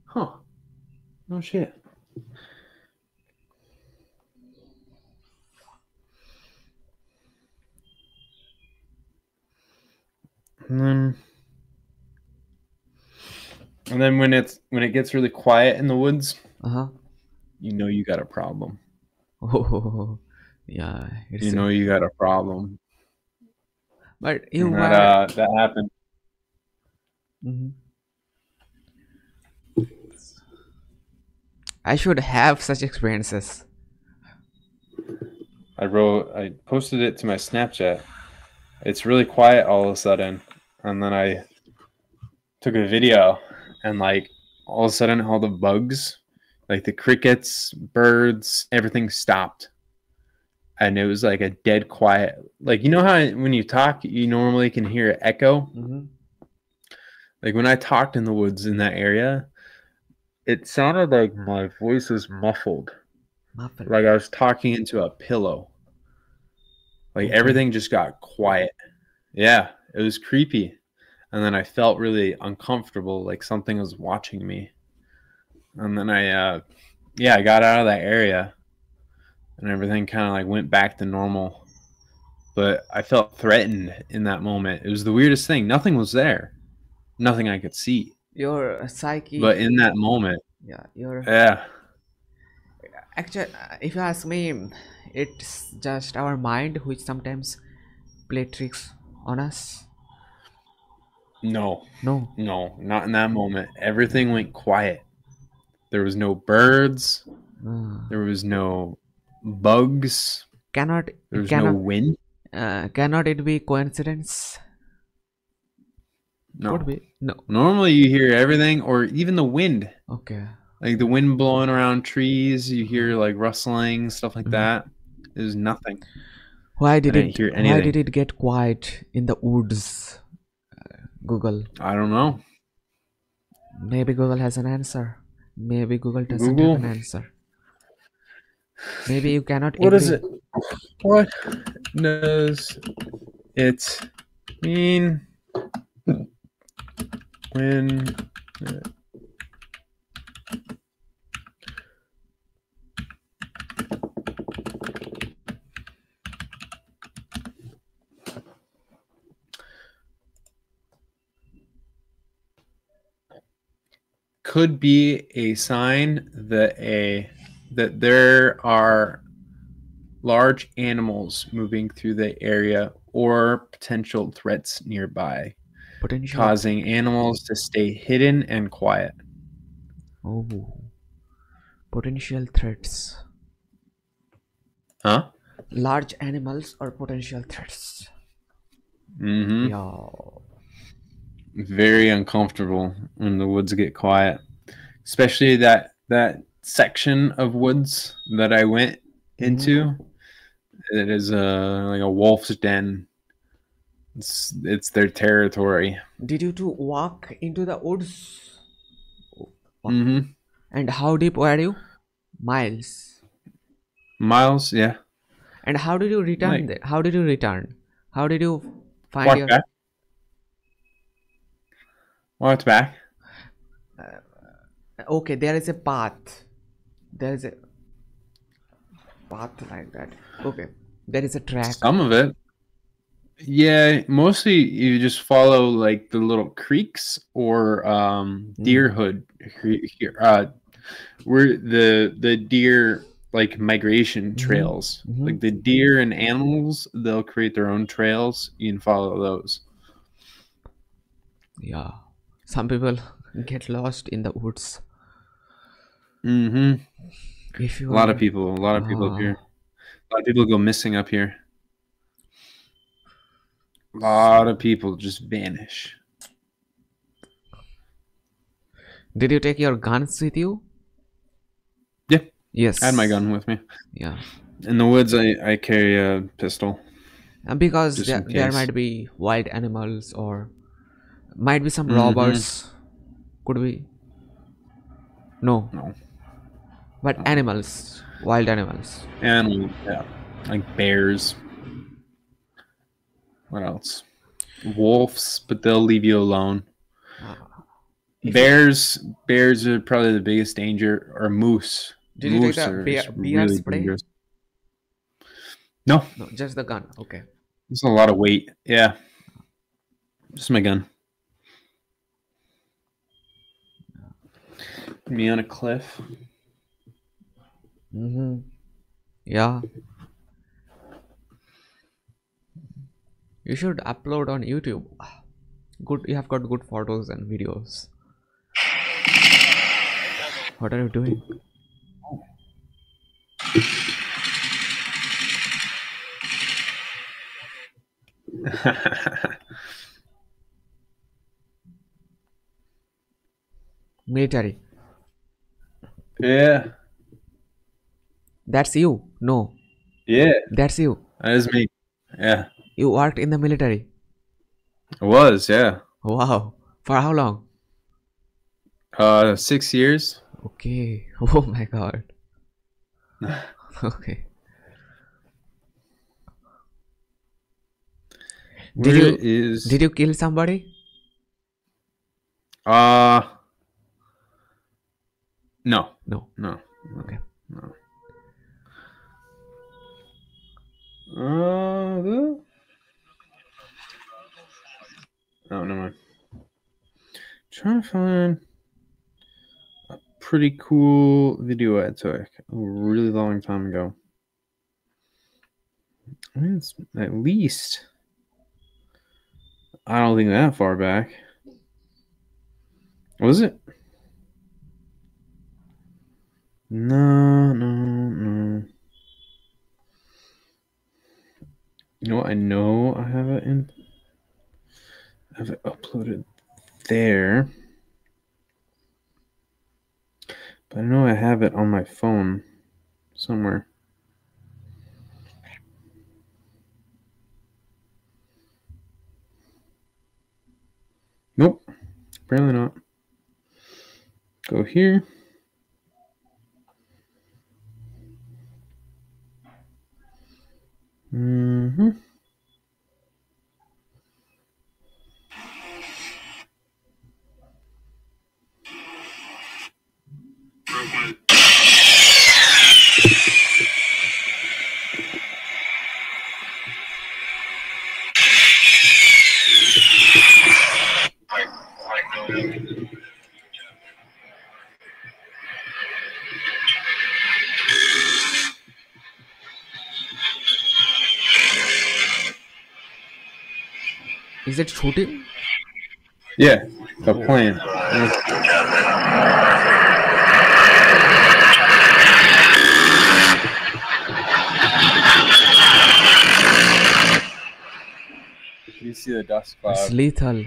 Huh. No shit. And then, and then when it's when it gets really quiet in the woods, uh-huh you know you got a problem. oh yeah You know you got a problem. but you were that uh, that happened. Mhm. I should have such experiences. I wrote, I posted it to my Snapchat. It's really quiet all of a sudden, and then I took a video, and like all of a sudden, all the bugs, like the crickets, birds, everything stopped, and it was like a dead quiet. Like you know how when you talk, you normally can hear it echo. Mm-hmm. Like when I talked in the woods in that area, it sounded like my voice was muffled. Muffled. like I was talking into a pillow. Like everything just got quiet. Yeah, it was creepy. And then I felt really uncomfortable, like something was watching me. And then I uh yeah, I got out of that area and everything kind of like went back to normal. but I felt threatened in that moment. It was the weirdest thing. Nothing was there, nothing I could see. Your psyche. But in that moment, yeah, your yeah, actually, uh, if you ask me, it's just our mind which sometimes play tricks on us. No, No. no, not in that moment. Everything went quiet. There was no birds. Uh, There was no bugs. cannot There was cannot no wind. uh, cannot it be coincidence? No. Could be. No. Normally, you hear everything, or even the wind. Okay. like the wind blowing around trees you hear like rustling stuff like Mhm. that there's nothing Why did it? hear Why did it get quiet in the woods? Google. i don't know Maybe Google has an answer. Maybe Google doesn't Google? have an answer. Maybe you cannot. what is it what does it mean when could be a sign that a that there are large animals moving through the area or potential threats nearby, Potential. causing animals to stay hidden and quiet. Oh. Potential threats. Huh? Large animals or potential threats. Mm-hmm. Yeah. Very uncomfortable when the woods get quiet, especially that that section of woods that I went into. It is a like a wolf's den. It's it's their territory. Did you two walk into the woods? Mm-hmm. And how deep were you? Miles. Miles, yeah. And how did you return Like- there? How did you return? How did you find your back. Walked back. okay there is a path there is a path like that okay there is a track Some of it. Yeah, mostly you just follow like the little creeks or um Mm. deer hood here uh where the the deer like migration Mhm. trails. Mhm. Like the deer and animals, they'll create their own trails. You can follow those. yeah some people get lost in the woods Mm-hmm. if you A lot are- of people, a lot of people up Ah. here. A lot of people go missing up here. A lot of people just vanish. did you take your guns with you Yeah. yes I had my gun with me. yeah In the woods, I, I carry a pistol. and because there, there might be wild animals or might be some Mhm. robbers could be no No. but animals wild animals And yeah, like bears. What else? Wolves, but they'll leave you alone. You- Bears, bears are probably the biggest danger. Or moose. Did you take moose are bear- bear spray? No, no just the gun okay it's a lot of weight. Yeah, just my gun. Me on a cliff. Mm-hmm. Yeah. You should upload on YouTube. Good, you have got good photos and videos. What are you doing? Military. Yeah, That's you. No, yeah, that's you. that is me. Yeah, You worked in the military. I was. Yeah, Wow. For how long? uh, six years. Okay. Oh my god. Okay. Did you- is Did you kill somebody? uh no. No. No. Okay. No. Uh. Oh, no mind. I'm trying to find a pretty cool video I took a really long time ago. I mean, it's at least, I don't think that far back. Was it? No, no, no. You know what? I know I have it in. I have it uploaded there. But I know I have it on my phone somewhere. Nope. Apparently not. Go here. Hmm the plane. You see the dust It's cloud. lethal.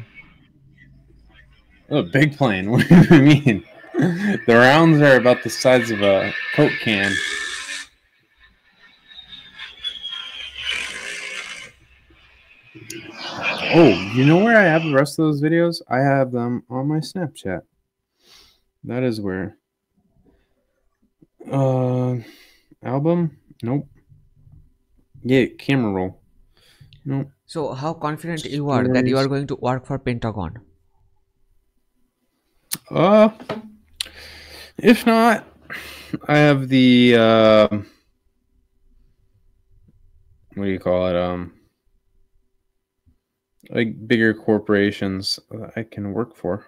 Oh, big plane. What do you mean? The rounds are about the size of a Coke can. Oh, you know where I have the rest of those videos? I have them on my Snapchat. That is where. Uh, album? Nope. Yeah, camera roll. Nope. So how confident you are that you are going to work for Pentagon? Uh, if not, I have the uh, what do you call it? Um, like bigger corporations that I can work for.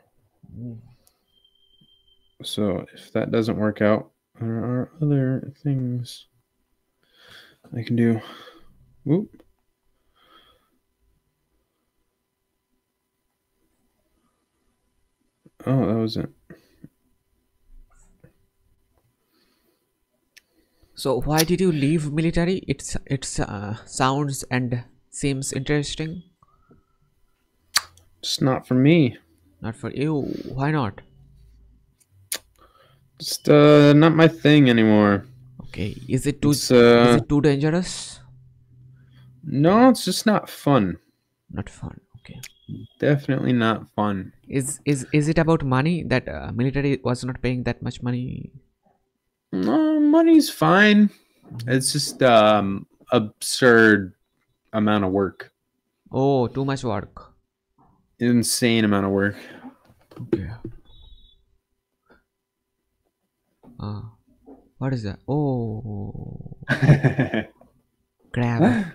So if that doesn't work out, there are other things I can do. Whoop. Oh, that was it. So why did you leave military? It's it's uh, sounds and seems interesting. Just not for me. Not for you. Why not? Just uh, not my thing anymore. Okay. Is it too It's is uh, it too dangerous? no, it's just not fun. Not fun. Okay. Definitely not fun. Is is is it about money that uh, military was not paying that much money? No, money's fine. It's just um absurd amount of work. Oh, too much work. Insane amount of work. Okay. Uh, what is that? Oh, crab.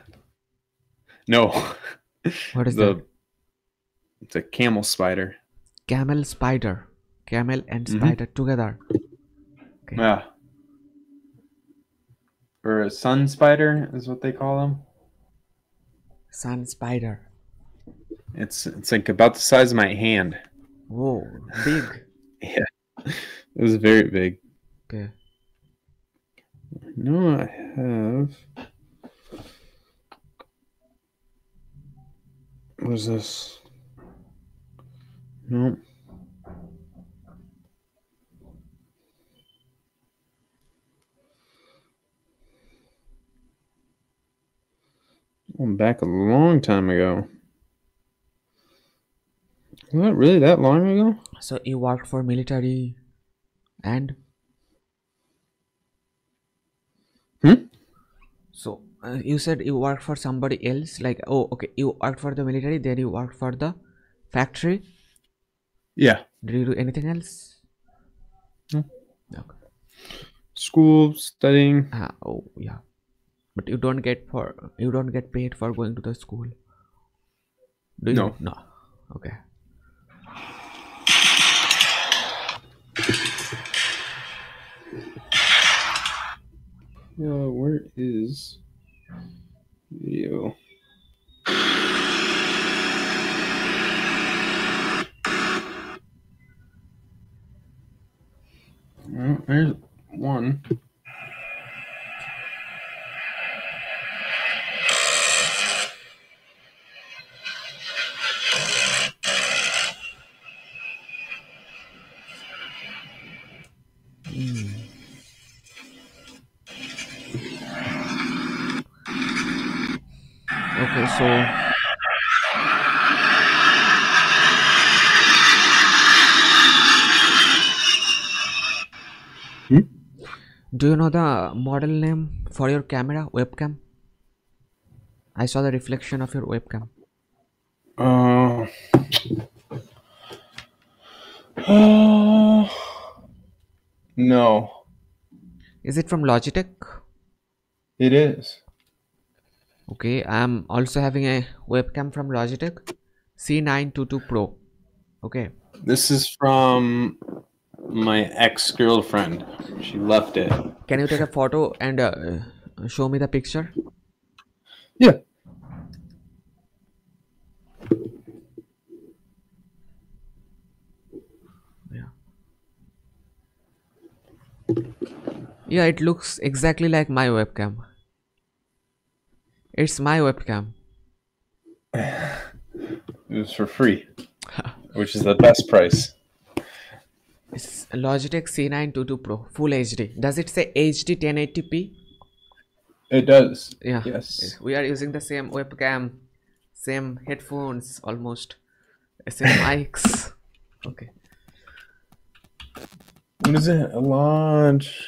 no. What is the that? it's a camel spider. Camel spider. Camel and Mhm. spider together. Okay. Yeah. Or a sun spider is what they call them. Sun spider. It's it's like about the size of my hand. Whoa, big. Yeah, it was very big. Okay. No, I have. What is this? Nope. Went back a long time ago. Was that really that long ago? So you worked for military, and Hmm? so uh, you said you worked for somebody else. Like oh, okay, you worked for the military, then you worked for the factory. Yeah. Did you do anything else? No. Okay. School, studying. Ah, oh yeah, but you don't get for you don't get paid for going to the school. Do you? No. No. Okay. Uh, where is video? Well, there's one. Do you know the model name for your camera webcam? I saw the reflection of your webcam. Uh, uh, no, Is it from Logitech? it is. Okay, I'm also having a webcam from Logitech C922 Pro. Okay, This is from my ex girlfriend. She left it. can you take a photo and uh, show me the picture? Yeah. Yeah, it looks exactly like my webcam. It's my webcam. It was for free, which is the best price. It's Logitech C922 Pro, Full HD. Does it say HD 1080p? It does. Yeah. Yes. We are using the same webcam, same headphones, almost same mics. Okay. What is it? A launch.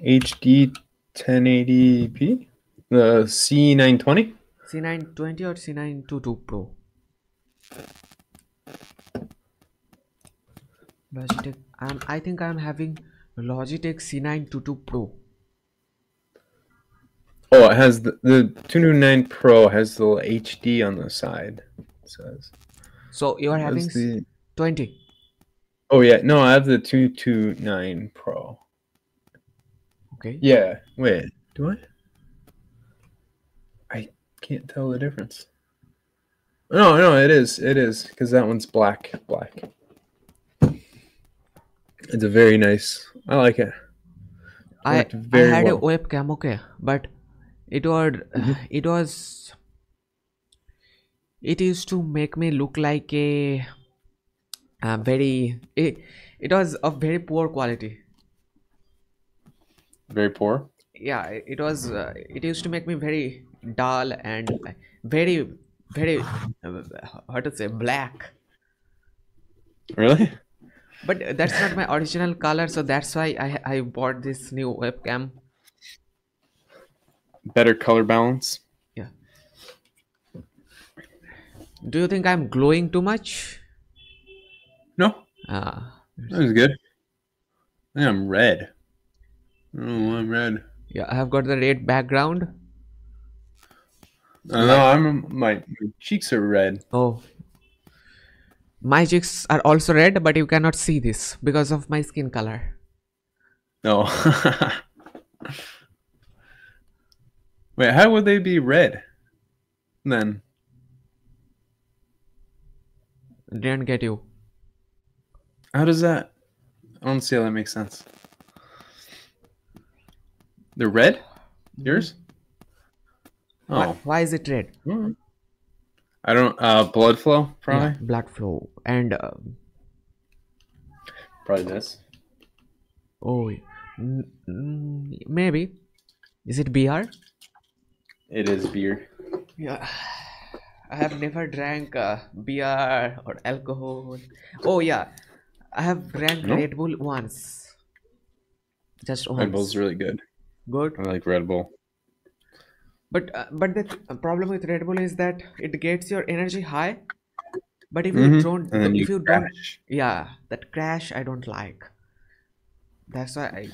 HD 1080p. The C920. C920 or C922 Pro? Logitech. I'm, I think I'm having Logitech C922 Pro. Oh, it has the, the 229 Pro has the little HD on the side. It says. So you are having the- 20. Oh yeah, no, I have the 229 Pro. Okay. Yeah, wait, do I? I can't tell the difference. No, no, it is, it is, because that one's black, black. It's a very nice. I like it. I, Worked I had well. a webcam, okay, but it was it was it used to make me look like a, uh very it, it was of very poor quality. Very poor. Yeah, it it was uh, it used to make me very dull and very very uh, how to say black. Really? But that's not my original color, so that's why I I bought this new webcam. Better color balance. Yeah. Do you think I'm glowing too much? No, Ah, that was good. I'm red. Oh, I'm red. yeah, I have got the red background. I know. I'm my, my cheeks are red. Oh, my cheeks are also red, but you cannot see this because of my skin color. No. Wait, how would they be red? Then Didn't get you. how does that? I don't see how that makes sense. They're red. Yours? Why, Oh, why is it red? alright. I don't. Uh, blood flow probably. Yeah, blood flow and uh, Probably this. oh, maybe. Is it beer? It is beer. Yeah, I have never drank uh, beer or alcohol. Oh yeah, I have drank No? Red Bull once. Just once. Red Bull's really good. Good. I like Red Bull. But uh, but the th- problem with Red Bull is that it gets your energy high. But if you Mhm. don't, if you you don't, crash. yeah, that crash I don't like. That's why I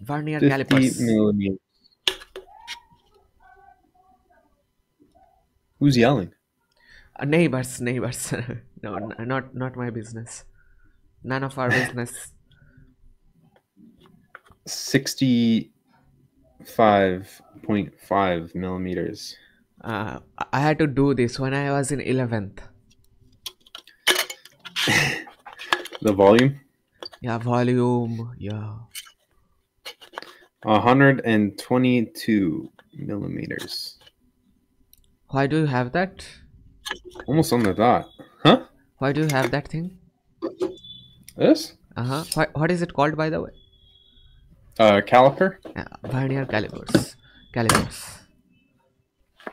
vernier 50 calipers. millimeters. Who's yelling? Uh, neighbors, neighbors. no, not not my business. None of our business. 65.5 millimeters. Uh, I- I had to do this when I was in eleventh. The volume Yeah, volume. Yeah. 122 millimeters. Why do you have that? Almost on the dot. Huh? Why do you have that thing? This? Uh huh. What, what is it called, by the way? Uh, caliper? Uh, vernier calipers. Calipers.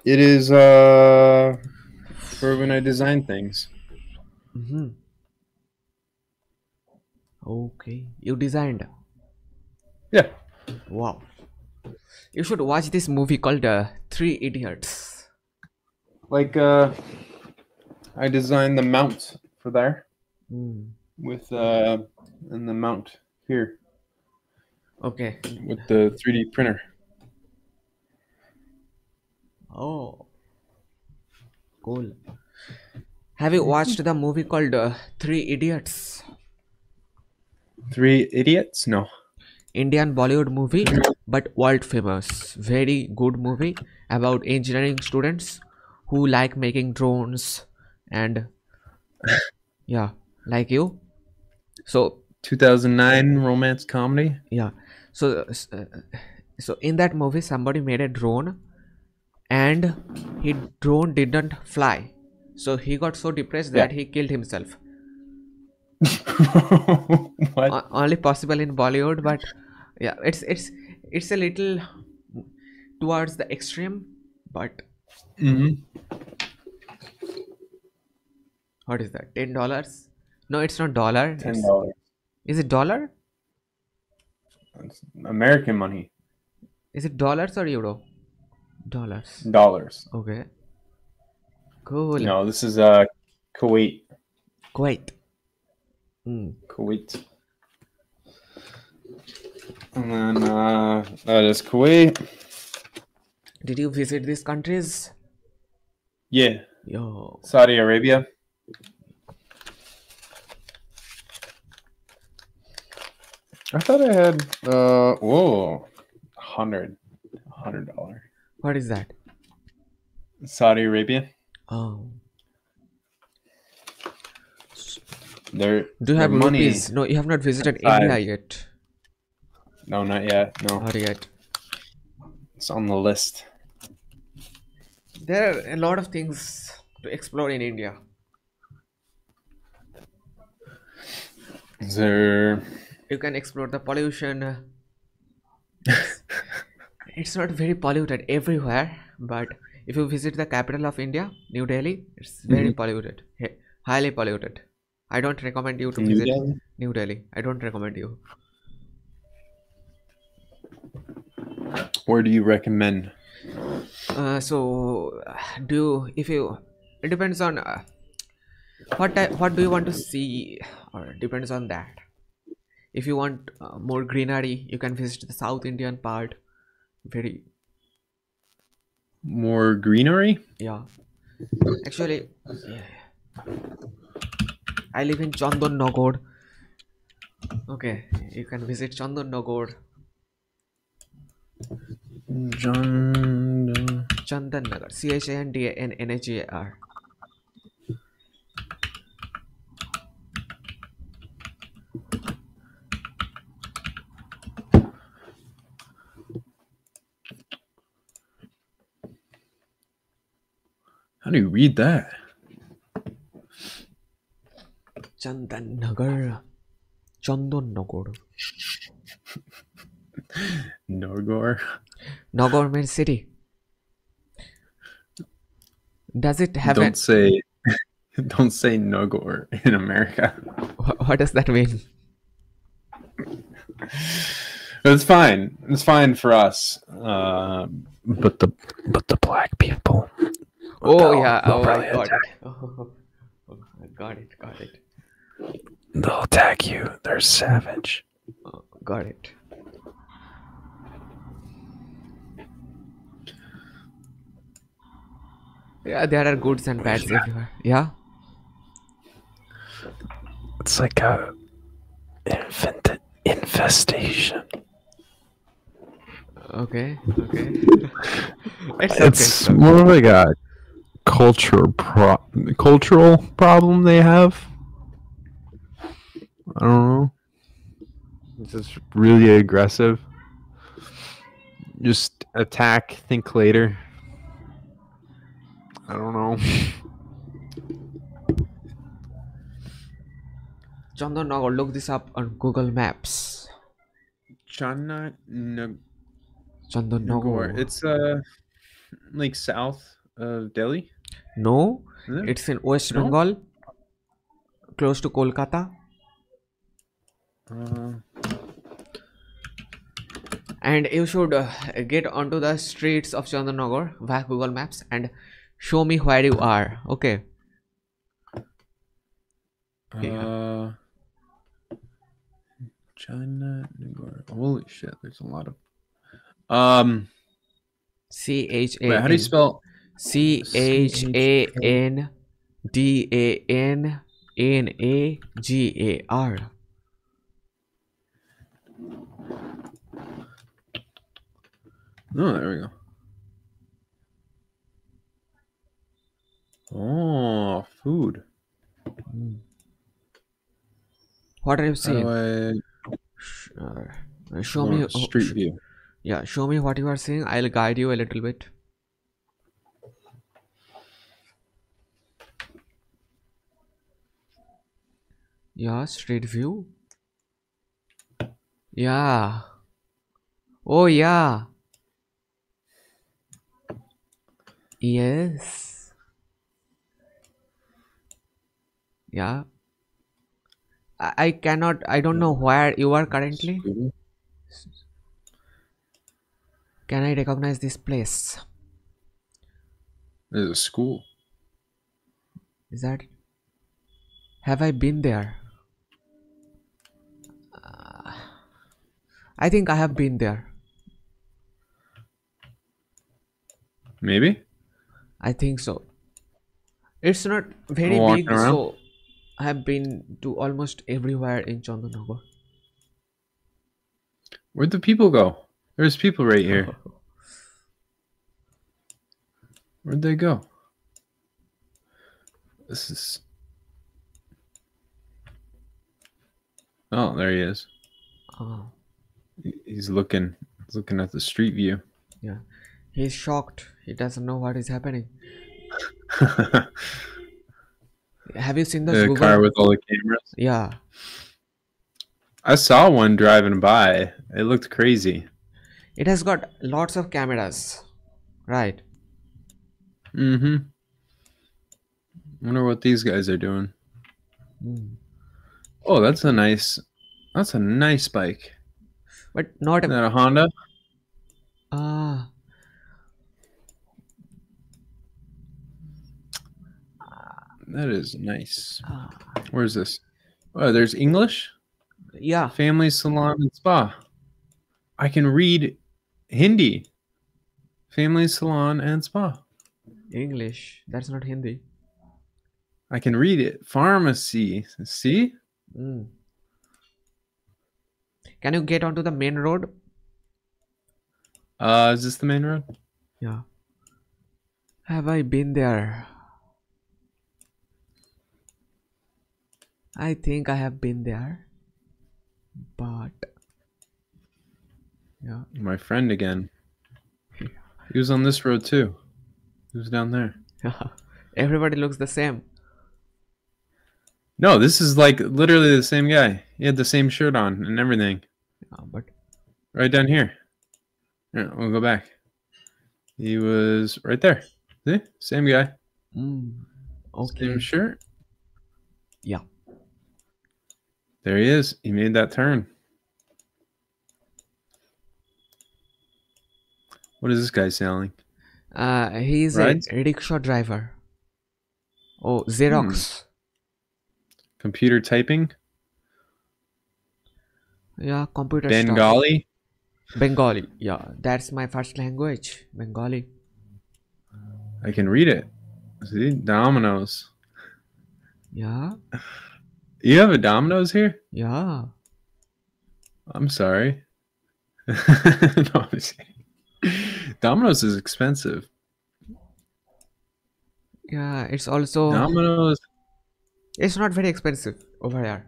It is uh for when I design things. Mm-hmm. Okay. You designed. Yeah. Wow. You should watch this movie called uh, Three Idiots. Like uh I designed the mount for there Hmm. with uh and the mount here Okay. with the 3D printer. Oh. Cool. Have you watched the movie called uh, Three Idiots? Three idiots? No. Indian Bollywood movie, but world famous. Very good movie about engineering students who like making drones and yeah, like you. So 2009 romance comedy. yeah, so uh, so in that movie, somebody made a drone, and his drone didn't fly. So he got so depressed that he killed himself. what? O- only possible in Bollywood, but yeah, it's it's it's a little towards the extreme, but mm-hmm. what is that? Ten dollars? No, it's not dollar. Ten dollars. Is it dollar? American money. Is it dollars or euro? Dollars. Dollars. Okay. Cool. No, this is uh Kuwait. Kuwait. Mm. Kuwait. And then uh that is Kuwait. Did you visit these countries? Yeah. Yo. Saudi Arabia. I thought I had uh whoa hundred hundred dollar What is that? Saudi Arabia. Oh. They're Do you have their money. rupees? No, you have not visited Five. India yet. No, not yet. No, Not yet. it's on the list. There are a lot of things to explore in India. Is there? You can explore the pollution. It's not very polluted everywhere, but if you visit the capital of India, New Delhi, it's very polluted, highly polluted. I don't recommend you to New visit Delhi? New Delhi. I don't recommend you. Where do you recommend? Uh, so, do you, if you, it depends on uh, what type, what do you want to see, or depends on that. If you want uh, more greenery, you can visit the South Indian part. Very, More greenery? yeah. Actually, yeah. I live in Chandan Nagar. Okay, you can visit Chandan Nagar, John. Chandan Nagar, C H A N D A N N H A R. How do you read that? Chandan Nagar. Chandan Nagar. Norgor. Nagar means city. Does it have Don't an, say. Don't say Nogor in America. wha- what does that mean? It's fine. It's fine for us. Uh, but the but the black people. Oh they'll- yeah, they'll oh I probably got it. attack- Oh, oh, I got it, got it. They'll attack you. They're savage. Oh, got it. Yeah, there are goods and bads everywhere. Yeah. It's like a infant infestation. Okay. Okay. it's It's okay. more of like a culture pro- cultural problem they have. I don't know. It's just really aggressive. Just attack, think later. I don't know. Chandanagar, look this up on Google Maps. Chana Nag- Chandanagar. Nagore. It's uh like south of Delhi. No, it? it's in West No? Bengal, close to Kolkata. Uh, And you should uh, get onto the streets of Chandanagar via Google Maps and show me where you are. Okay. Yeah. uh, China. Holy shit! There's a lot of. Um. C H A. Wait, how do you spell? C H A N D A N N A G A R. No, there we go. Oh, food. What are you saying? I uh, show me. oh, Street View? yeah, show me what you are saying. I'll guide you a little bit. Yeah, street view. Yeah. Oh, yeah. Yes. Yeah. I, I cannot, I don't know where you are currently. Can I recognize this place? There's a school. Is that? Have I been there? I think I have been there. Maybe. I think so. It's not very Walking big, around? so I have been to almost everywhere in Chandanagar. Where'd the people go? There's people right here. Where'd they go? This is. Oh, there he is. Oh, He's looking. He's looking at the street view. yeah. He's shocked. He doesn't know what is happening. Have you seen the Google? car with all the cameras. yeah. I saw one driving by. It looked crazy. It has got lots of cameras. Right. Mm-hmm. Wonder what these guys are doing. Mm. Oh, that's a nice. That's a nice bike. But not a. a Honda? Ah. That is nice. ah. Where's this? Oh, there's English. Yeah. Family salon and spa. I can read Hindi. Family salon and spa. English. That's not Hindi. I can read it. Pharmacy. See? Mm. Can you get onto the main road? Uh, is this the main road? Yeah. Have I been there? I think I have been there. But yeah. My friend again. He was on this road too. He was down there. Everybody looks the same. No, this is like literally the same guy. He had the same shirt on and everything. Yeah, but Right down here. Yeah, we'll go back. He was right there. See? Same guy. mm, okay. Same shirt. Yeah. There he is. He made that turn. What is this guy selling? Uh, he is Right. a rickshaw driver. Oh, Xerox. Computer typing? Yeah, computer stuff. Bengali? Bengali. Yeah, that's my first language. Bengali. I can read it. See, Domino's. Yeah, You have a Domino's here? yeah. I'm sorry. no, I'm just kidding. Domino's is expensive. Yeah, it's also Domino's. it's not very expensive over here.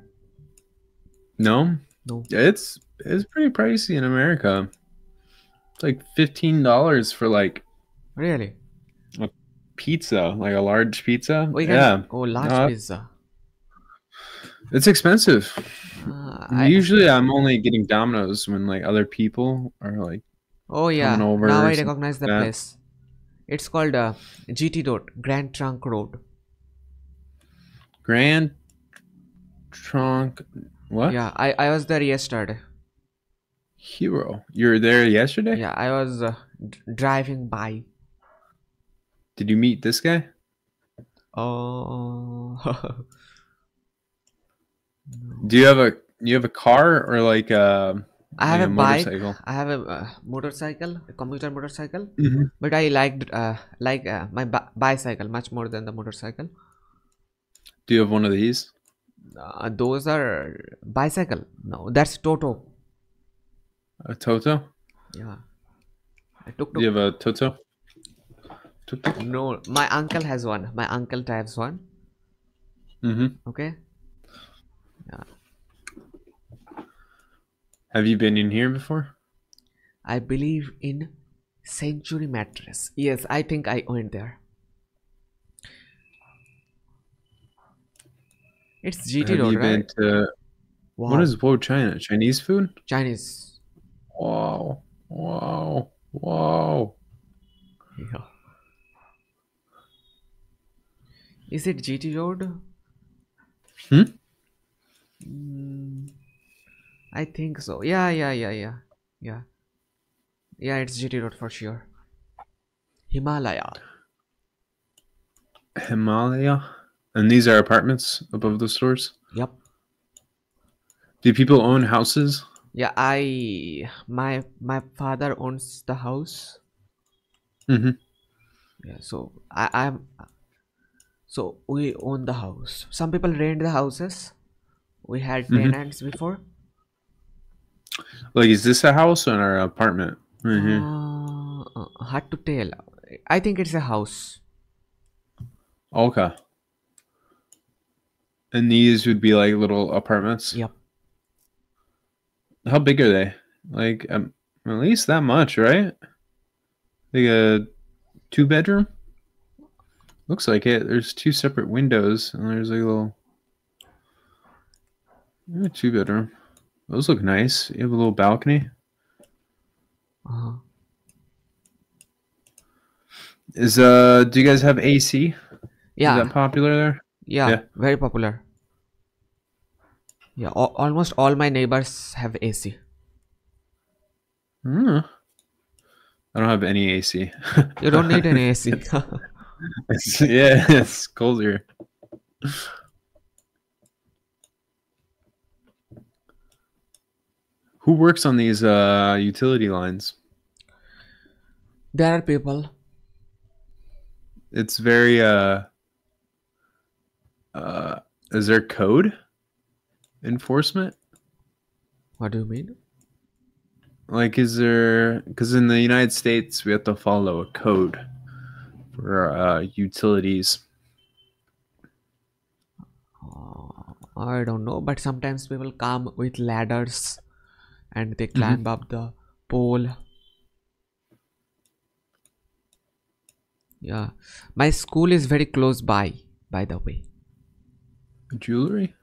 No, No. it's it's pretty pricey in America. It's like fifteen dollars for like Really? a pizza, like a large pizza. Can yeah, oh large No, pizza. it's expensive. Uh, Usually, I'm only getting Domino's when like other people are like, oh yeah. over now I recognize the that. place. It's called uh, GT Road, Grand Trunk Road. Grand Trunk. What? Yeah, I I was there yesterday. Hero. You were there yesterday. Yeah, I was uh, d- driving by. Did you meet this guy? Oh. Do you have a you have a car or like a I have like a bike. motorcycle? I have a uh, motorcycle, a commuter motorcycle. Mhm. But I liked uh, like uh, my bi- bicycle much more than the motorcycle. Do you have one of these? Uh, those are bicycle. No, that's Toto. A Toto? Yeah. I took Do you have a Toto? Toto? no. My uncle has one. My uncle drives one. Mm-hmm. Okay. Have you been in here before? I believe in Century Mattress. Yes, I think I went there. It's GT have Road, you right? been to Wow. what is Wo China? Chinese food? Chinese? Wow. Wow. Wow. Yeah. Is it GT Road? Hmm? Mm, I think so. Yeah, yeah, yeah, yeah, yeah. Yeah, it's GT Road for sure. Himalaya. Himalaya. And these are apartments above the stores? Yep. Do people own houses? Yeah, I my my father owns the house. Mm-hmm. Yeah, so I I'm so we own the house. Some people rent the houses. We had Mhm. tenants before. Like, is this a house or an apartment? Mm-hmm. Uh, uh, hard to tell. I think it's a house. Okay. And these would be like little apartments. Yep. How big are they? Like um, at least that much, right? Like a two bedroom. Looks like it. There's two separate windows, and there's like a little yeah, two bedroom. Those look nice. You have a little balcony. Uh, Is uh, do you guys have AC? yeah, Is that popular there? Yeah, yeah. very popular. Yeah, al- almost all my neighbors have AC. Hmm. I don't have any AC. You don't need an AC. It's, yeah, it's cold here. Who works on these uh, utility lines? there are people. It's very uh, uh, is there code enforcement? What do you mean? Like, is there because in the United States we have to follow a code for uh, utilities. Uh, I don't know, but sometimes people come with ladders and they climb up the pole. Yeah, my school is very close by, by the way. Jewelry?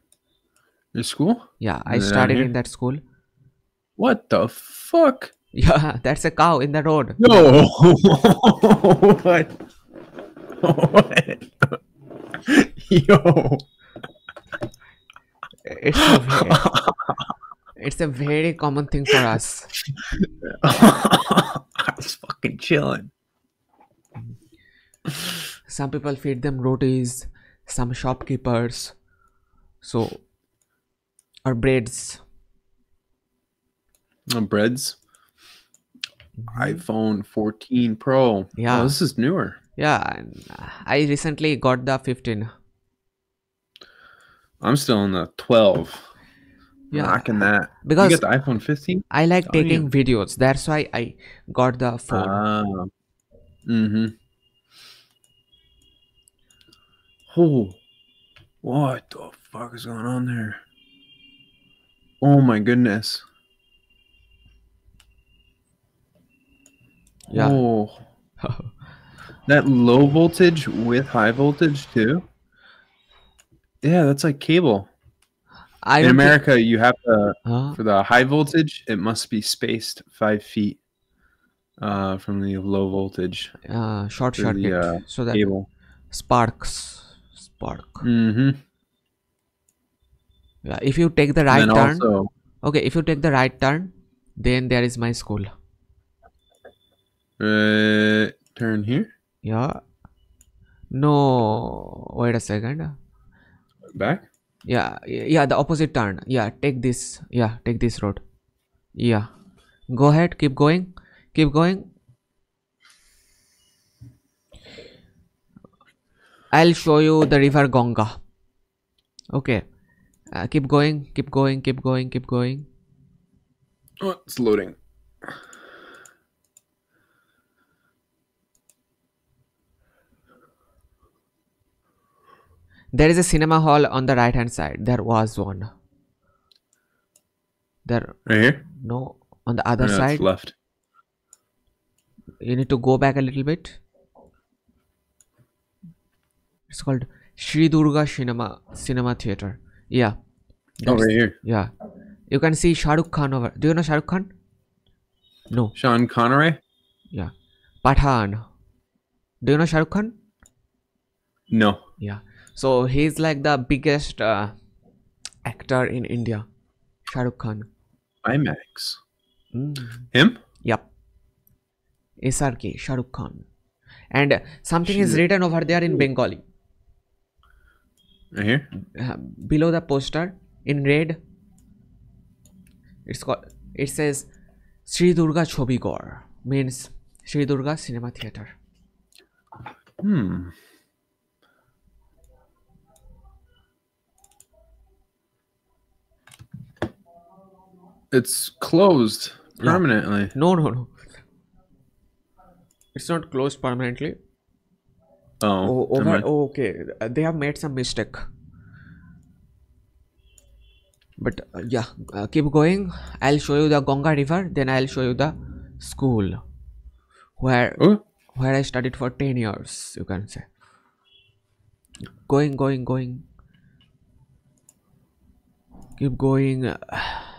Your school? Yeah, I studied here. in that school. What the fuck? Yeah, that's a cow in the road. No. what? What? Yo. It's a very, it's a very common thing for us. I was fucking chilling. Some people feed them rotis, some shopkeepers, so or breads. Uh, breads. iPhone 14 Pro. Yeah. Oh, this is newer. Yeah, I recently got the 15. I'm still on the 12. Yeah, Rocking that. because you got the iPhone 15? I like taking videos. That's why I got the phone. Ah. Mm-hmm. Oh, what the fuck is going on there? Oh my goodness. yeah. Oh, that low voltage with high voltage too. Yeah, that's like cable. I In don't thi- America, you have to Huh? for the high voltage. It must be spaced five feet uh, from the low voltage uh, short for the, circuit uh, so that cable. sparks spark. Mm-hmm. Yeah, if you take the right turn, also, okay, if you take the right turn, then there is my school. uh, turn here, Yeah. No, wait a second. back. Yeah, yeah, the opposite turn. Yeah, take this. Yeah, take this road. Yeah. Go ahead, keep going. Keep going. I'll show you the river Ganga. Okay. Uh, keep going, keep going, keep going, keep going. Oh, it's loading. There is a cinema hall on the right hand side. There was one. There, Right here. no, on the other No, side. left. you need to go back a little bit. It's called Sri Durga Cinema Cinema Theater. Yeah. That's- right here. Yeah. You can see Shah Rukh Khan over. Do you know Shah Rukh Khan? No. Sean Connery. Yeah. Pathan. Do you know Shah Rukh Khan? No. Yeah. So he's like the biggest uh, actor in India. Shah Rukh Khan. IMAX. Mm. Him? Yep. SRK, Shah Rukh Khan. And something is written over there in Bengali. Right here. uh, below the poster in red it's called it says Sri Durga Chobigor means Sri Durga Cinema Theater. Hmm. It's closed permanently. No, no, no. It's not closed permanently. Oh, Oh, over, oh, okay. Uh, They have made some mistake. But uh, yeah, uh, keep going. I'll show you the Ganga River. Then I'll show you the school where Oh, where I studied for 10 years, you can say. Going, going, going. Keep going.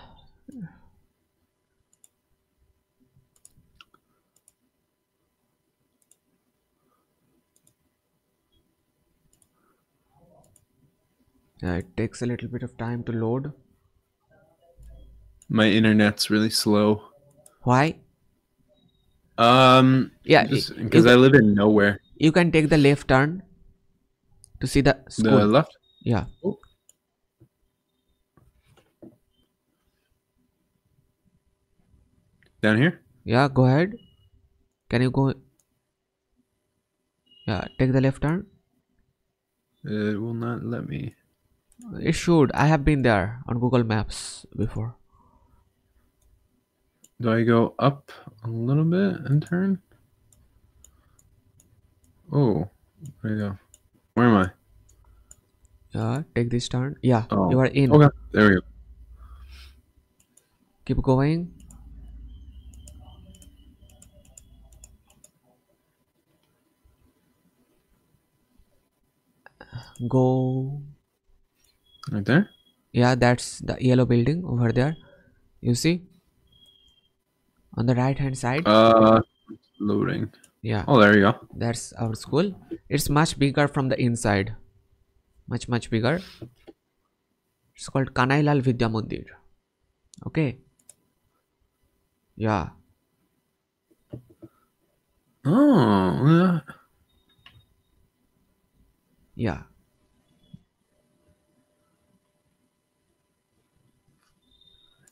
Yeah, it takes a little bit of time to load. my internet's really slow. Why? Um, Yeah, because I live in nowhere. you can take the left turn to see the school. The left. yeah. Oh. Down here. Yeah, go ahead. Can you go? Yeah, take the left turn. It will not let me. It should. I have been there on Google Maps before. Do I go up a little bit and turn? Oh, there you go. Where am I? Yeah, take this turn. Yeah, Oh, you are in. Okay, there we go. Keep going. Go. Right there. Yeah, that's the yellow building over there. You see? On the right hand side. Uh, loading. yeah, Oh, there you go. that's our school. It's much bigger from the inside. Much, much bigger. It's called Kanailal Vidya Mandir. Okay. Yeah. Oh, yeah. Yeah.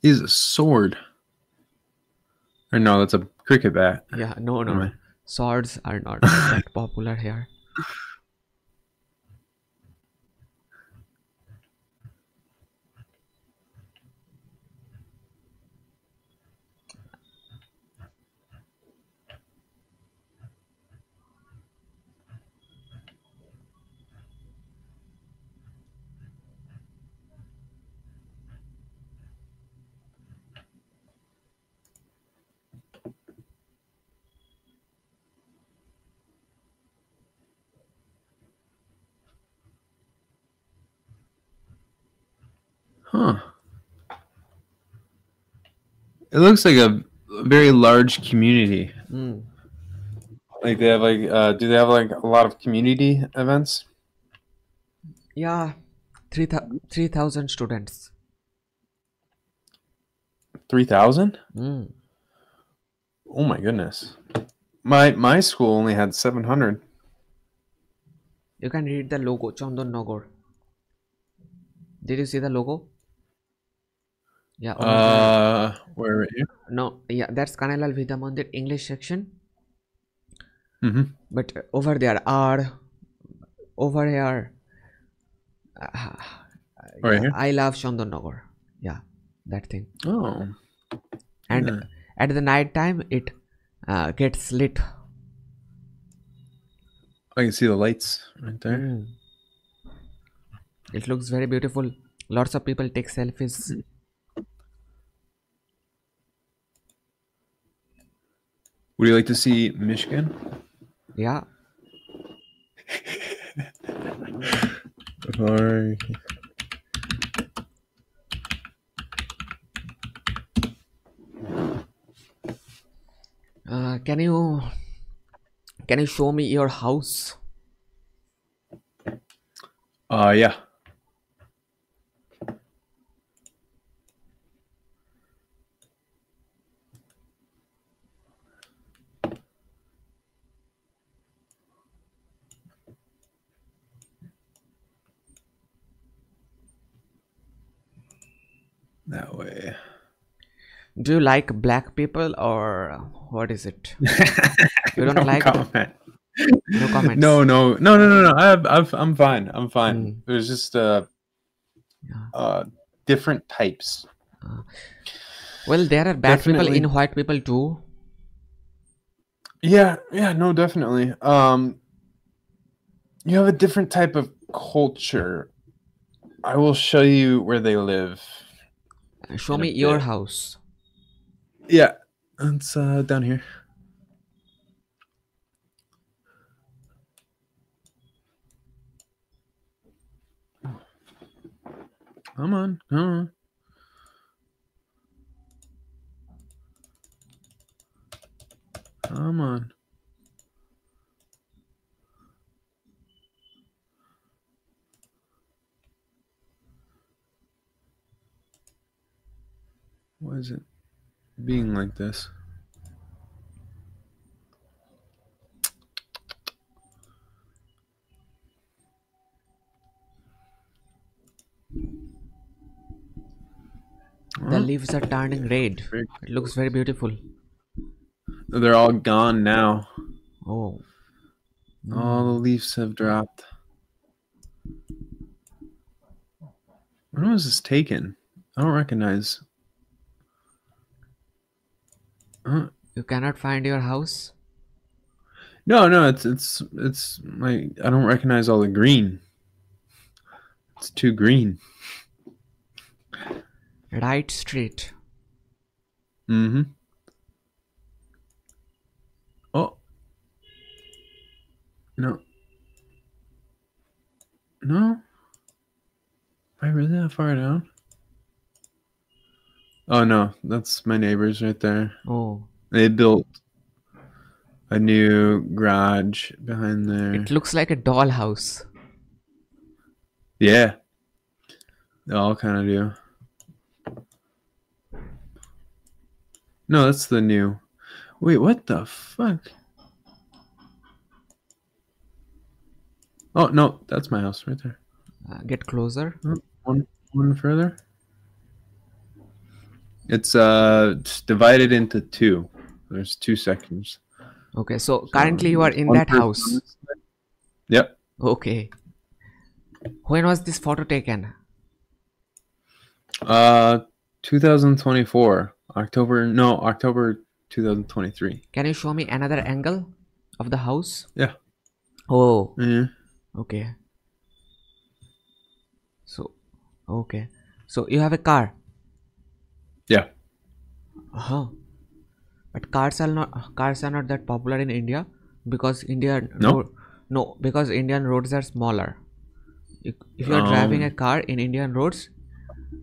He's a sword. Or no, that's a cricket bat. Yeah. No, no. Swords are not that popular here. Huh. It looks like a very large community. Mm. Like they have like uh do they have like a lot of community events? Yeah, three thou- 3,000 students. 3000? Mm. Oh my goodness. My my school only had 700. You can read the logo, Chandan Nagar. Did you see the logo? Yeah. Uh where are you? no, yeah, that's Kanailal Vidya Mandir English section. Mhm. But uh, over there are over here. uh, Right yeah, here? I love Chandan Nagar. Yeah, that thing. Oh. And Yeah. at the night time, it uh, gets lit. I can see the lights right there. Mm. It looks very beautiful. Lots of people take selfies. Would you like to see Michigan? Yeah. Or Uh, can you can you show me your house? uh yeah. That way. Do you like black people or what is it? You don't no like comment. No comments. No, no, no, no, no, no. I've, I'm fine. I'm fine. Mm. It was just uh, Yeah. uh, different types. Well, there are bad people in white people too. Yeah, yeah, no, definitely. Um, you have a different type of culture. I will show you where they live. Show me your house. Yeah, it's uh down here. Come on, come on. Come on. Why is it being like this? The leaves are turning red. It looks very beautiful. They're all gone now. Oh. All the leaves have dropped. When was this taken? I don't recognize. Uh, You cannot find your house? no, no, it's it's it's my. I don't recognize all the green. It's too green. Right street. Mm-hmm. Oh. No. No. Am I really that far down? Oh no, that's my neighbors right there. Oh. They built a new garage behind there. It looks like a dollhouse. Yeah. They all kind of do. No, that's the new. Wait, what the fuck? Oh no, that's my house right there. Uh, get closer. One, one further. It's uh, it's divided into two. There's two sections. Okay, so currently you are in that house. Yep. Okay. When was this photo taken? Uh, 2024 October. No, October 2023. Can you show me another angle of the house? Yeah. Oh, Yeah. okay. So, okay. So you have a car. Yeah. Uh-huh. But cars are not cars are not that popular in India because India No? no because Indian roads are smaller. If you are driving a Um. car in Indian roads,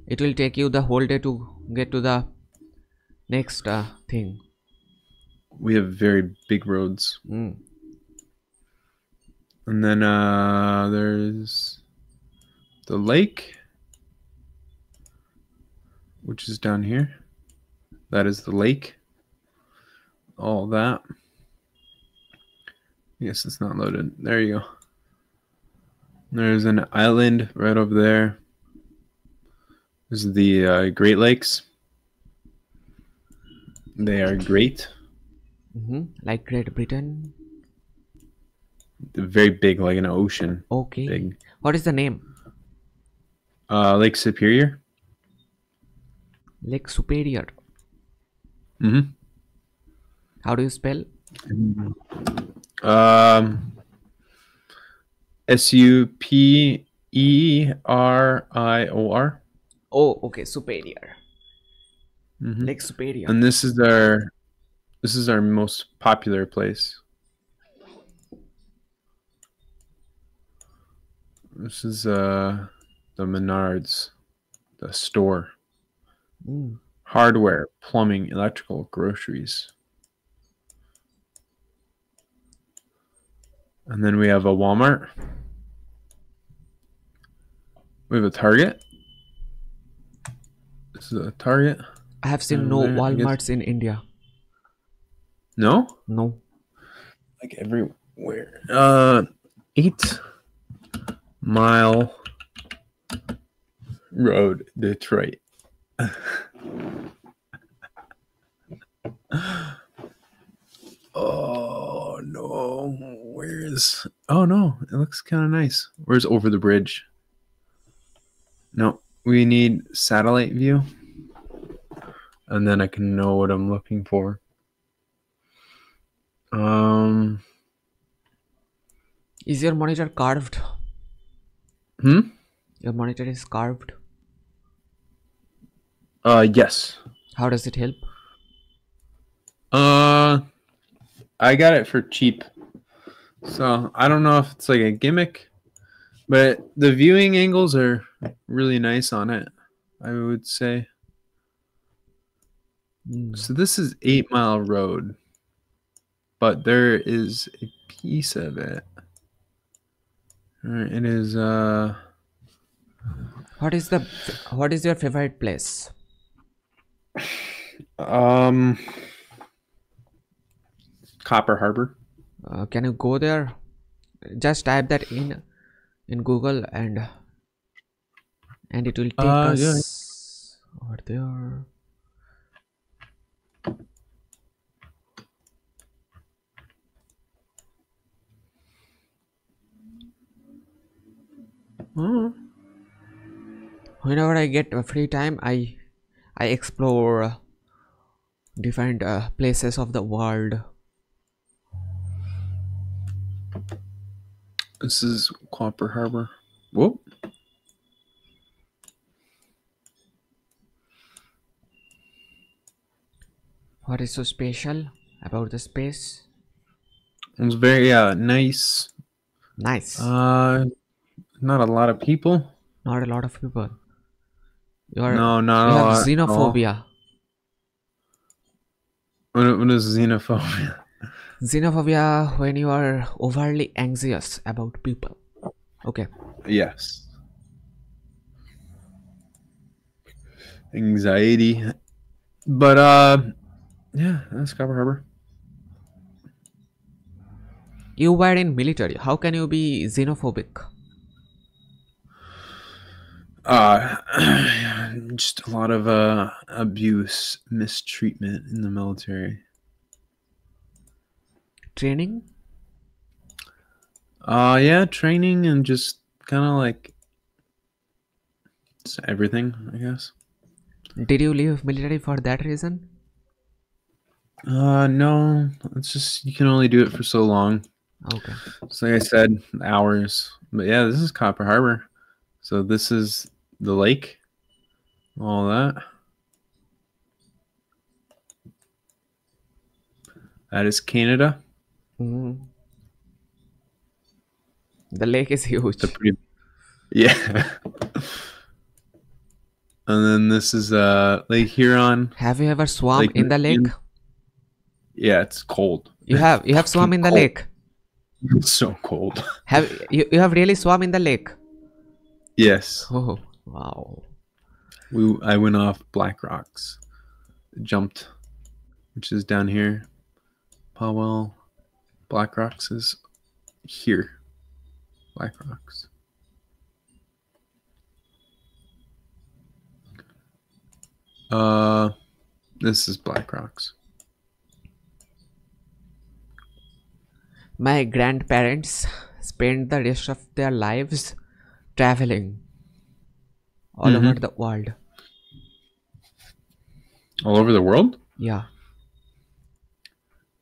it will take you the whole day to get to the next uh, thing. We have very big roads. Mm. And then uh there's the lake which is down here. That is the lake. All that. Yes, it's not loaded. There you go. There's an island right over there. This is the uh, Great Lakes. They are great. hmm Like Great Britain. They're very big, like an ocean. Okay. Big. What is the name? Uh, Lake Superior. Lake Superior. Mm-hmm. How do you spell? Um, S U P E R I O R. Oh, okay, Superior. Mhm. Lake Superior. And this is our this is our most popular place. This is uh the Menards, the store. Mm. Hardware, plumbing, electrical, groceries. And then we have a Walmart. We have a Target. This is a Target. I have seen no where- I guess- Walmarts in India. No? No. like everywhere. Uh, eight mile road, Detroit. oh no, where's? Oh no, it looks kind of nice. Where's over the bridge? No, we need satellite view, and then I can know what I'm looking for. Um. Is your monitor carved? Hmm. Your monitor is carved. Uh. Yes. How does it help? Uh. I got it for cheap, so I don't know if it's like a gimmick, but the viewing angles are really nice on it. I would say. Mm. So this is Eight Mile Road, but there is a piece of it. It is uh. What is the what is your favorite place? Um. Copper Harbor. Uh, can you go there? Just type that in in Google and and it will take Uh, yeah. us over there. Oh. Whenever I get a free time, I I explore uh, different uh, places of the world. This is Copper Harbor. Whoop. What is so special about the space? It's very uh, nice. Nice. Uh, not a lot of people. Not a lot of people. You are no, you not a have lot. xenophobia. What, what is xenophobia? Xenophobia when you are overly anxious about people. Okay. Yes. Anxiety. But uh yeah, that's Copper Harbor. You were in military. How can you be xenophobic? Uh just a lot of uh abuse, mistreatment in the military. Training? Uh, yeah, training and just kind of like everything, I guess. Did you leave military for that reason? Uh, no, it's just you can only do it for so long. Okay. So like I said, hours. But yeah, this is Copper Harbor. So this is the lake. All that. That is Canada. Mhm. The lake is huge. It's a pretty Yeah. and then this is uh Lake Huron. Have you ever swum Lake in the lake? Yeah, it's cold. You have you have swum in the Cold. lake. It's so cold. Have you, you have really swum in the lake? Yes. Oh wow. We I went off Black Rocks. Jumped, which is down here. Powell. Black Rocks is here. Black Rocks. Uh this is Black Rocks. My grandparents spent the rest of their lives traveling all over Mhm. the world. All over the world? Yeah.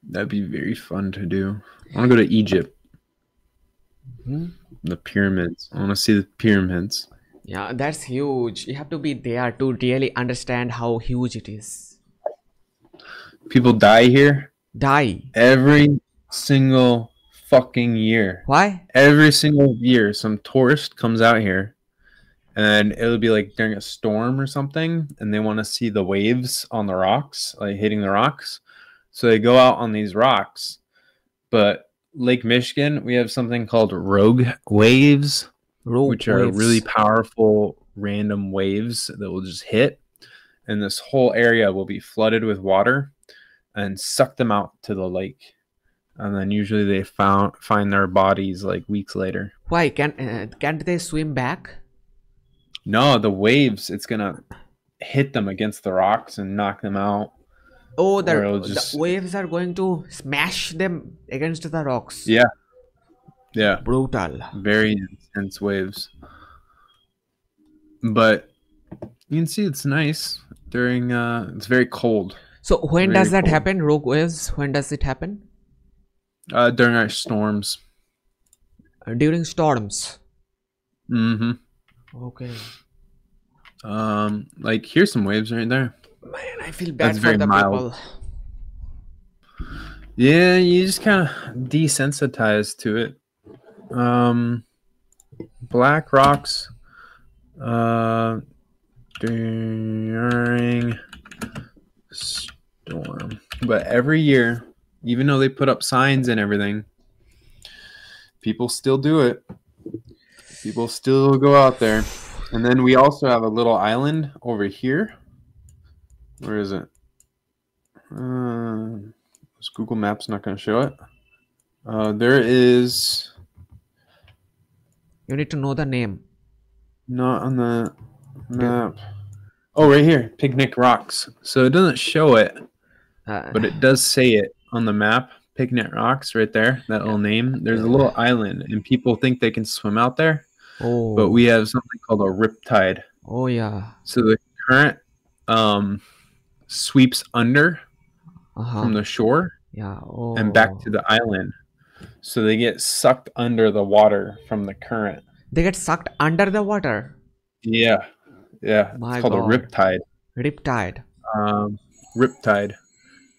That'd be very fun to do. I want to go to Egypt. Hmm? The pyramids. I want to see the pyramids. Yeah, that's huge. You have to be there to really understand how huge it is. People die here Die. every single fucking year. Why? Every single year, some tourist comes out here and it'll be like during a storm or something, and they want to see the waves on the rocks, like hitting the rocks. So they go out on these rocks. But Lake Michigan, we have something called rogue waves. Rogue which are really powerful random waves that will just hit and this whole area will be flooded with water and suck them out to the lake and then usually they found find their bodies like weeks later Why can uh, can't they swim back? No the waves it's gonna hit them against the rocks and knock them out Oh, the, it'll the waves are going to smash them against the rocks. yeah yeah Brutal. very intense waves but you can see it's nice during uh it's very cold So when Very does that cold. happen? Rogue waves. When does it happen? uh during our storms Uh, During storms. mm-hmm Okay. Um, like here's some waves right there. Man, I feel bad That's for very the mild. people. Yeah, you just kind of desensitized to it. Um, black rocks. Uh, during storm, but every year, even though they put up signs and everything, people still do it. People still go out there. And then we also have a little island over here. Where is it? Uh, is Google Maps not going to show it? Uh, there is You need to know the name. not on the map. Oh, right here, Picnic Rocks. So it doesn't show it, Uh, but it does say it on the map. Picnic Rocks, right there, that little name. There's a little island, and people think they can swim out there, oh, but we have something called a riptide. oh yeah. So the current um, sweeps under Uh-huh. from the shore yeah. Oh. and back to the island. So they get sucked under the water from the current. They get sucked under the water. Yeah, yeah. My it's called God. a riptide. Riptide. Um, riptide,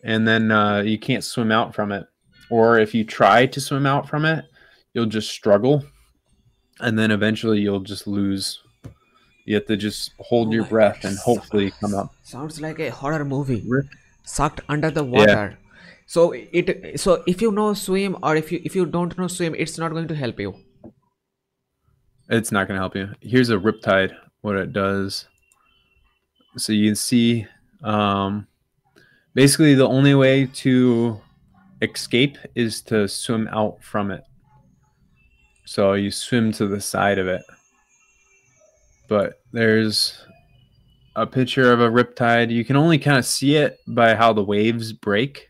and then uh, you can't swim out from it. Or if you try to swim out from it, you'll just struggle, and then eventually you'll just lose. You have to just hold Oh your breath God, and hopefully come up. Sounds like a horror movie. Sucked under the water. Yeah. So it so if you know swim or if you if you don't know swim, it's not going to help you. It's not going to help you. Here's a riptide. What it does. So you can see, um, basically the only way to escape is to swim out from it. So you swim to the side of it. But there's a picture of a riptide. You can only kind of see it by how the waves break.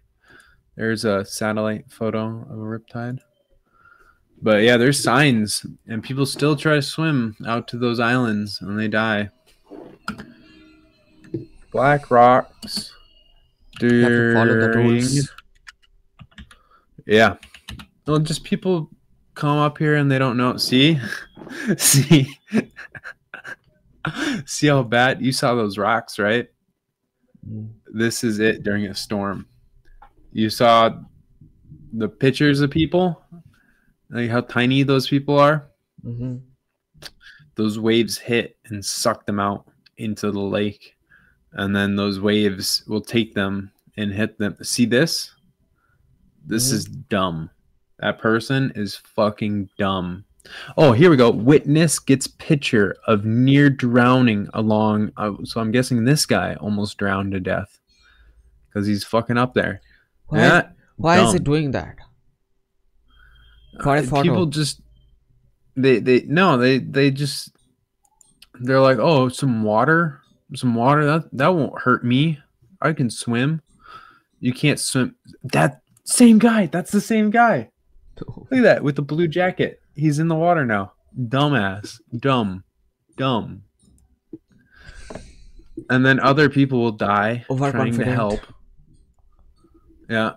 There's a satellite photo of a riptide. But yeah, there's signs, and people still try to swim out to those islands, and they die. Black rocks. You have follow the during- rules. Yeah. Well, just people come up here and they don't know. See, see, see how bad you saw those rocks, right? This is it during a storm. You saw the pictures of people, like how tiny those people are. Mm-hmm. Those waves hit and suck them out into the lake, and then those waves will take them and hit them. See this? This Mhm. is dumb. That person is fucking dumb. Oh, here we go. Witness gets picture of near drowning along. Uh, so I'm guessing this guy almost drowned to death because he's fucking up there. Why, That- why is it doing that? Uh, photo. People just they they no they they just they're like oh some water some water that that won't hurt me I can swim. You can't swim. That same guy. That's the same guy. Look at that with the blue jacket. He's in the water now. Dumbass. Dumb. Dumb. And then other people will die trying to help. Yeah.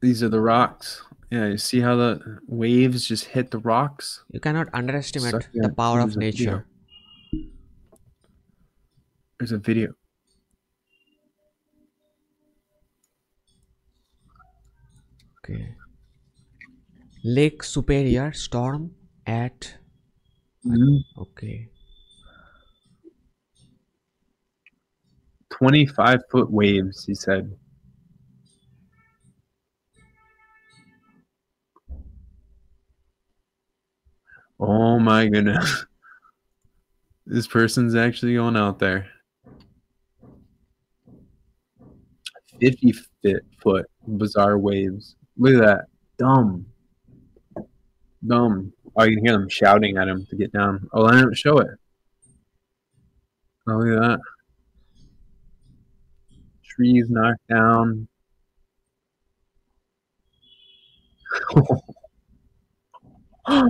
These are the rocks. Yeah, you see how the waves just hit the rocks? You cannot underestimate Suck the power of nature. There's a video. Okay. Lake Superior storm at mm-hmm. okay. 25 foot waves, he said. Oh my goodness. This person's actually going out there. 50 foot bizarre waves. Look at that. Dumb. Dumb. Oh, you can hear them shouting at him to get down. Oh, I didn't show it. Oh, look at that trees knocked down.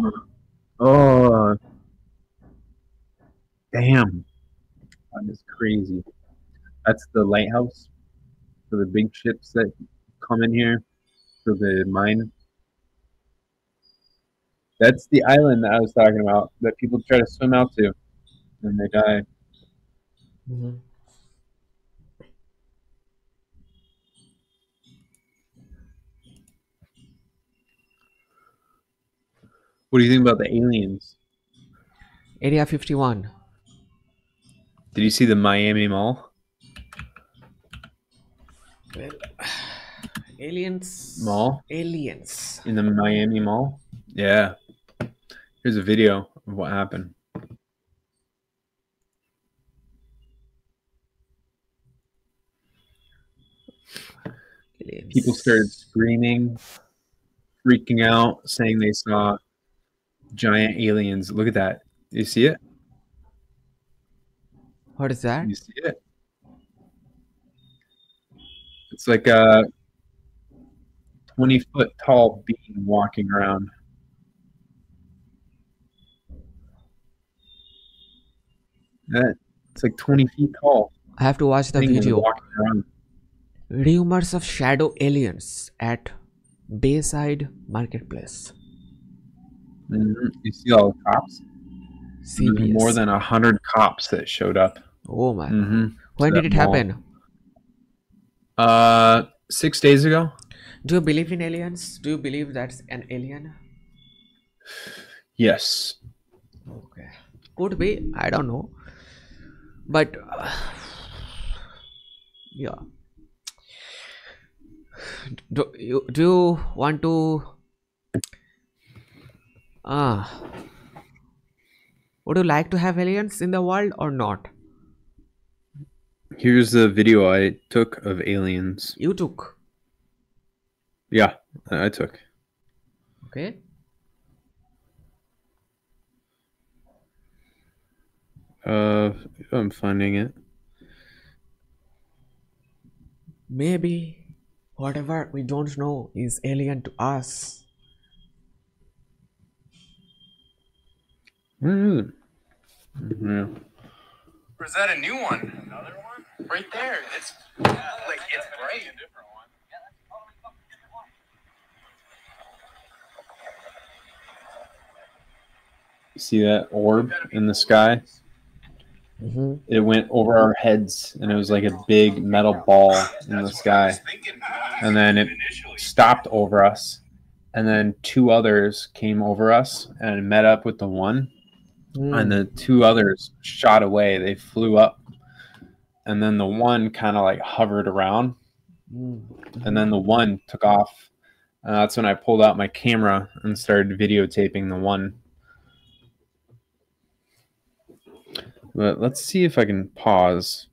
oh, damn. That is crazy. That's the lighthouse for the big ships that come in here for the mine. That's the island that I was talking about that people try to swim out to and they die. Mhm. What do you think about the aliens? Area 51. Did you see the Miami Mall? aliens. Mall? Aliens. in the Miami Mall. Yeah. Here's a video of what happened. aliens. People started screaming, freaking out, saying they saw giant aliens. Look at that. You see it? What is that? You see it? It's like a 20 foot tall being walking around. That it's like 20 feet tall. I have to watch the video. Rumors of shadow aliens at Bayside Marketplace. Mhm. You see all the cops? CBS. more than a hundred cops that showed up. Oh my. hmm When did it mall. happen? Uh, six days ago. Do you believe in aliens? Do you believe that's an alien? Yes. Okay. Could be. I don't know. But uh, yeah. Do you do you want to ah would you like to have aliens in the world or not? Here's the video I took of aliens. You took. Yeah, I took. Okay. Uh, I'm finding it. maybe whatever we don't know is alien to us. Where is it? Yeah. Or is that a new one? Another one? Right there. It's like it's bright. See that orb in the sky? Mm-hmm. It went over our heads, and it was like a big metal ball in the sky. And then it stopped over us, and then two others came over us and met up with the one, and the two others shot away. They flew up, and then the one kind of like hovered around, and then the one took off. And that's when I pulled out my camera and started videotaping the one. But let's see if I can pause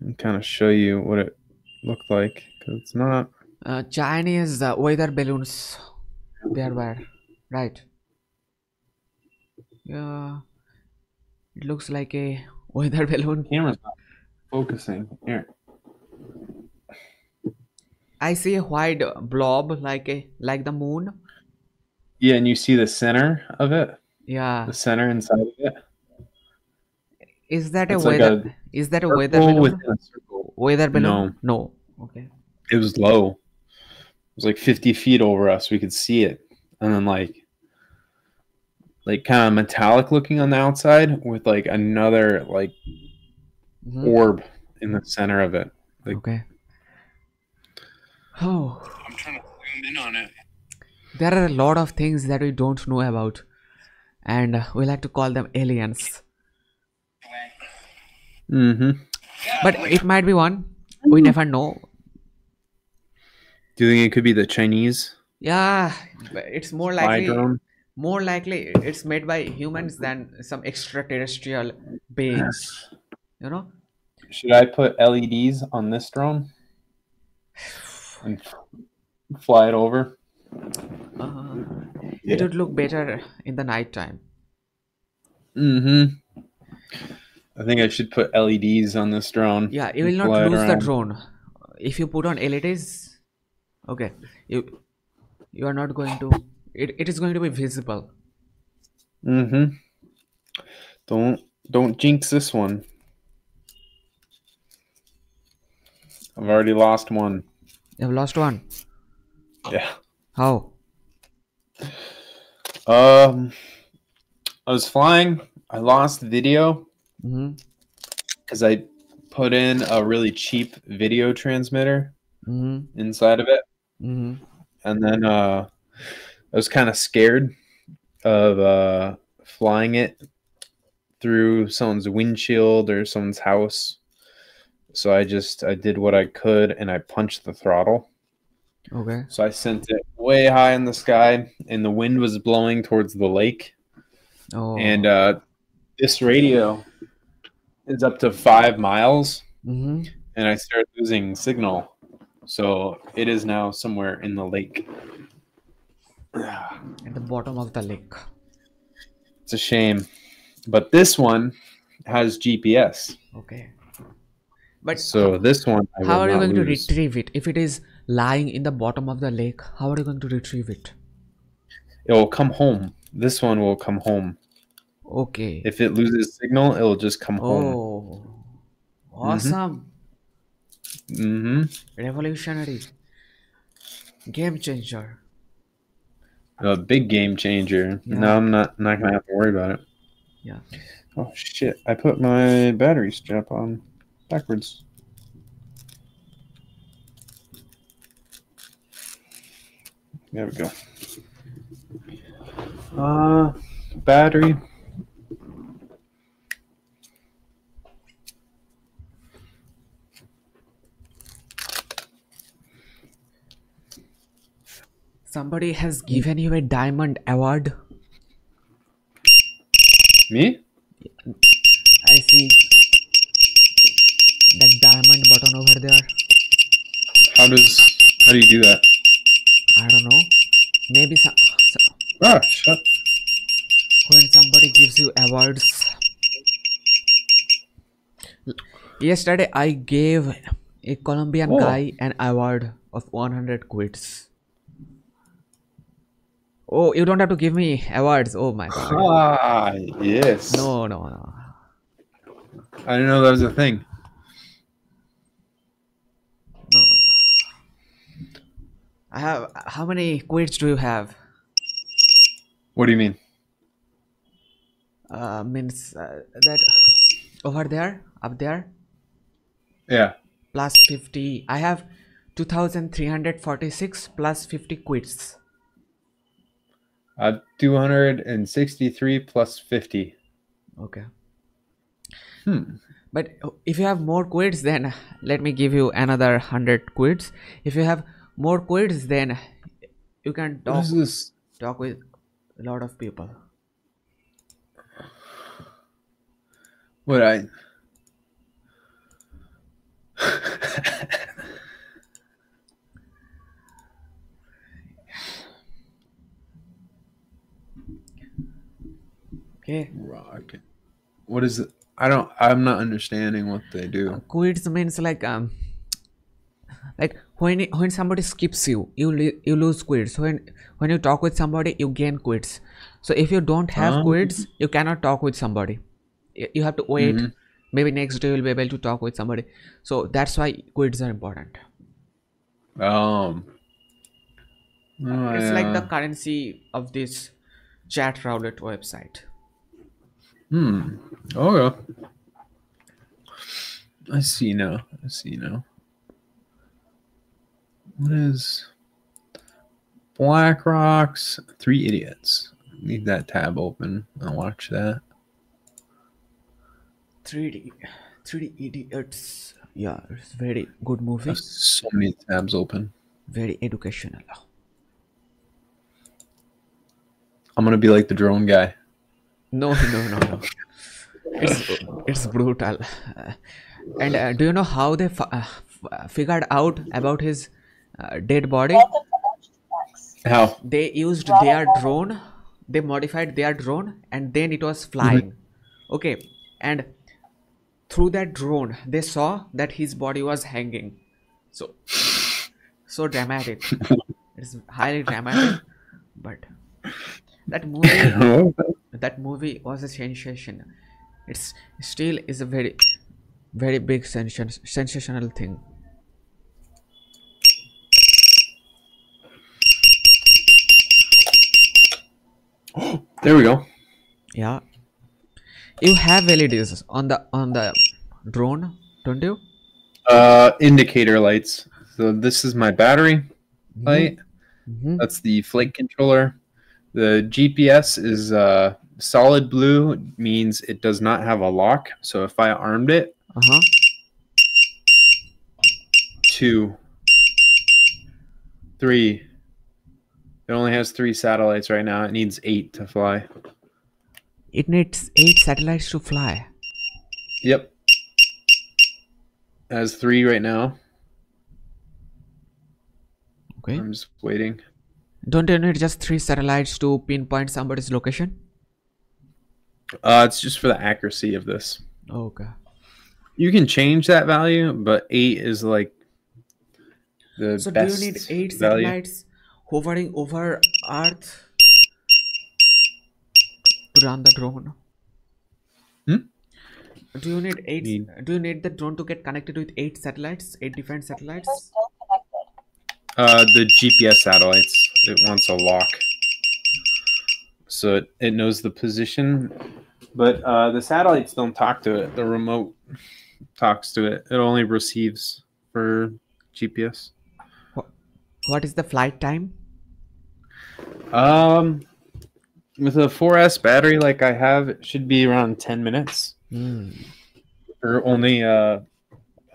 and kind of show you what it looked like because it's not. Uh, Chinese uh, weather balloons. There were, right? Yeah, it looks like a weather balloon. Camera's not focusing. Here. I see a white blob like a like the moon. Yeah, and you see the center of it, Yeah, the center inside of it. Is that a It's like weather? is that a weather Circle balloon? within a circle. Weather balloon? No. Okay. It was low. It was like 50 feet over us. We could see it, and then like, like kind of metallic looking on the outside with like another like Mhm. orb in the center of it. Like Okay. Oh, I'm trying to zoom in on it. there are a lot of things that we don't know about, and uh, we like to call them aliens. Mm-hmm. But it might be one. We never know. Do you think it could be the Chinese Yeah, it's more likely. drone? More likely, it's made by humans than some extraterrestrial beings. You know? Should I put LEDs on this drone and fly it over? Uh, It would look better in the night time. Mm-hmm. I think I should put LEDs on this drone. Yeah, you will not lose the drone. If you put on LEDs, okay, you you are not going to. It, it is going to be visible. Mm-hmm. Don't don't jinx this one. I've already lost one. You have lost one. Yeah. How? Um, I was flying. I lost video Mm-hmm. because I put in a really cheap video transmitter Mm-hmm. inside of it, Mm-hmm. and then uh, I was kind of scared of uh, flying it through someone's windshield or someone's house. So I just I did what I could and I punched the throttle. Okay. So I sent it way high in the sky, and the wind was blowing towards the lake. Oh. And uh, this radio is up to five miles, mm-hmm. and I started losing signal. So it is now somewhere in the lake. at the bottom of the lake. It's a shame, but this one has GPS. Okay. But So this one, I how are you going lose. to retrieve it if it is lying in the bottom of the lake? How are you going to retrieve it? It will come home. This one will come home. Okay. If it loses signal, it will just come home. Oh, awesome! hmm Revolutionary, game changer. A big game changer. Yeah. No, I'm not not gonna have to worry about it. Yeah. Oh shit! I put my battery strap on backwards. There we go. Uh, battery. Somebody has given you a diamond award. Me? I see that diamond button over there. How does? How do you do that? I don't know. Maybe some, so- Ah, shut. when somebody gives you awards. Yesterday I gave a Colombian Oh. guy an award of 100 quids. Oh, you don't have to give me awards. Oh my god. Ah, yes. No, no, no. I didn't know that was a thing. No. I have how many quids do you have? What do you mean? Uh, means uh, that over there, up there, Yeah. plus 50. I have 2346 plus 50 quids. Uh, 263 plus 50. Okay. Hmm. But if you have more quids, then let me give you another 100 quids. If you have more quids, then you can talk, talk with a lot of people. What I. Okay. Rock. What is it? I don't. I'm not understanding what they do. Quids means like um like when it- when somebody skips you, you you lose quids. When when you talk with somebody, you gain quids. So if you don't have Ah. quids, you cannot talk with somebody. You have to wait. Mhm. Maybe next day you'll be able to talk with somebody. So that's why quids are important. Um. oh, It's like the currency of this chat roulette website. Hmm. Oh yeah. I see now. I see now. What is Black Rocks? Three Idiots. Leave that tab open. I'll watch that. 3D, 3D idiots. Yeah, it's very good movie. There's so many tabs open. Very educational. I'm gonna be like the drone guy. No, no, no, no. It's it's brutal. Uh, and uh, do you know how they f- uh, f- figured out about his uh, dead body? How? They used their drone. They modified their drone, and then it was flying. Okay, and through that drone, they saw that his body was hanging. So, so dramatic. it's highly dramatic, but that movie that movie was a sensation it's still is a very very big sensation, sensational thing there we go. yeah you have leds on the on the drone don't you Uh, indicator lights. So this is my battery light. mm-hmm. That's the flight controller. The GPS is uh, solid blue, it means it does not have a lock. So if I armed it, uh-huh two, three. It only has three satellites right now. It needs eight to fly. it needs eight satellites to fly Yep. It has three right now. okay I'm just waiting. Don't you need just three satellites to pinpoint somebody's location Uh, it's just for the accuracy of this. okay You can change that value, but eight is like the so do you need eight value. satellites hovering over earth to run the drone Hmm? do you need eight Need- do you need the drone to get connected with eight satellites eight different satellites Uh, the GPS satellites. It wants a lock, so it, it knows the position. But uh, the satellites don't talk to it. The remote talks to it. It only receives for GPS. what is the flight time Um, with a 4S battery like I have, it should be around 10 minutes. Hmm. Or only uh,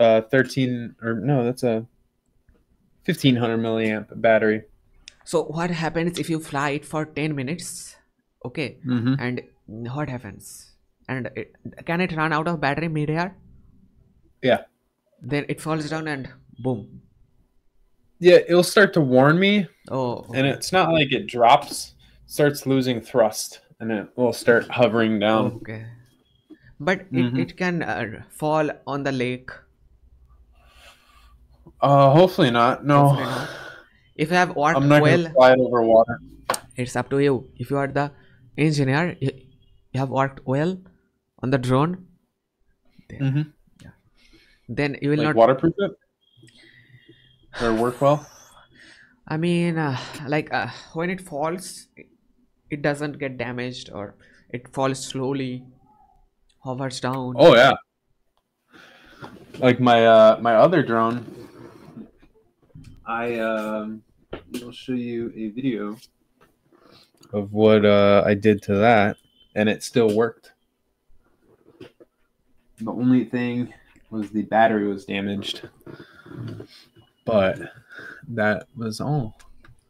uh 13 or no, that's a 1500 milliamp battery. So what happens if you fly it for 10 minutes okay Mm-hmm. and what happens and it, can it run out of battery mid-air Yeah. then it falls down and boom Yeah, it'll start to warn me, oh and it's not like it drops, starts losing thrust, and it will start hovering down. okay but it, Mhm. it can uh, fall on the lake Uh, hopefully not. No, Hopefully not. If you have worked I'm not well, it over water. it's up to you. If you are the engineer, you, you have worked well on the drone, Mm-hmm. then you will Like not. waterproof it or work well. I mean, uh, like uh, when it falls, it, it doesn't get damaged or it falls slowly, hovers down. Oh yeah. Like my uh my other drone. I um will show you a video of what uh I did to that and it still worked. The only thing was the battery was damaged. But that was all.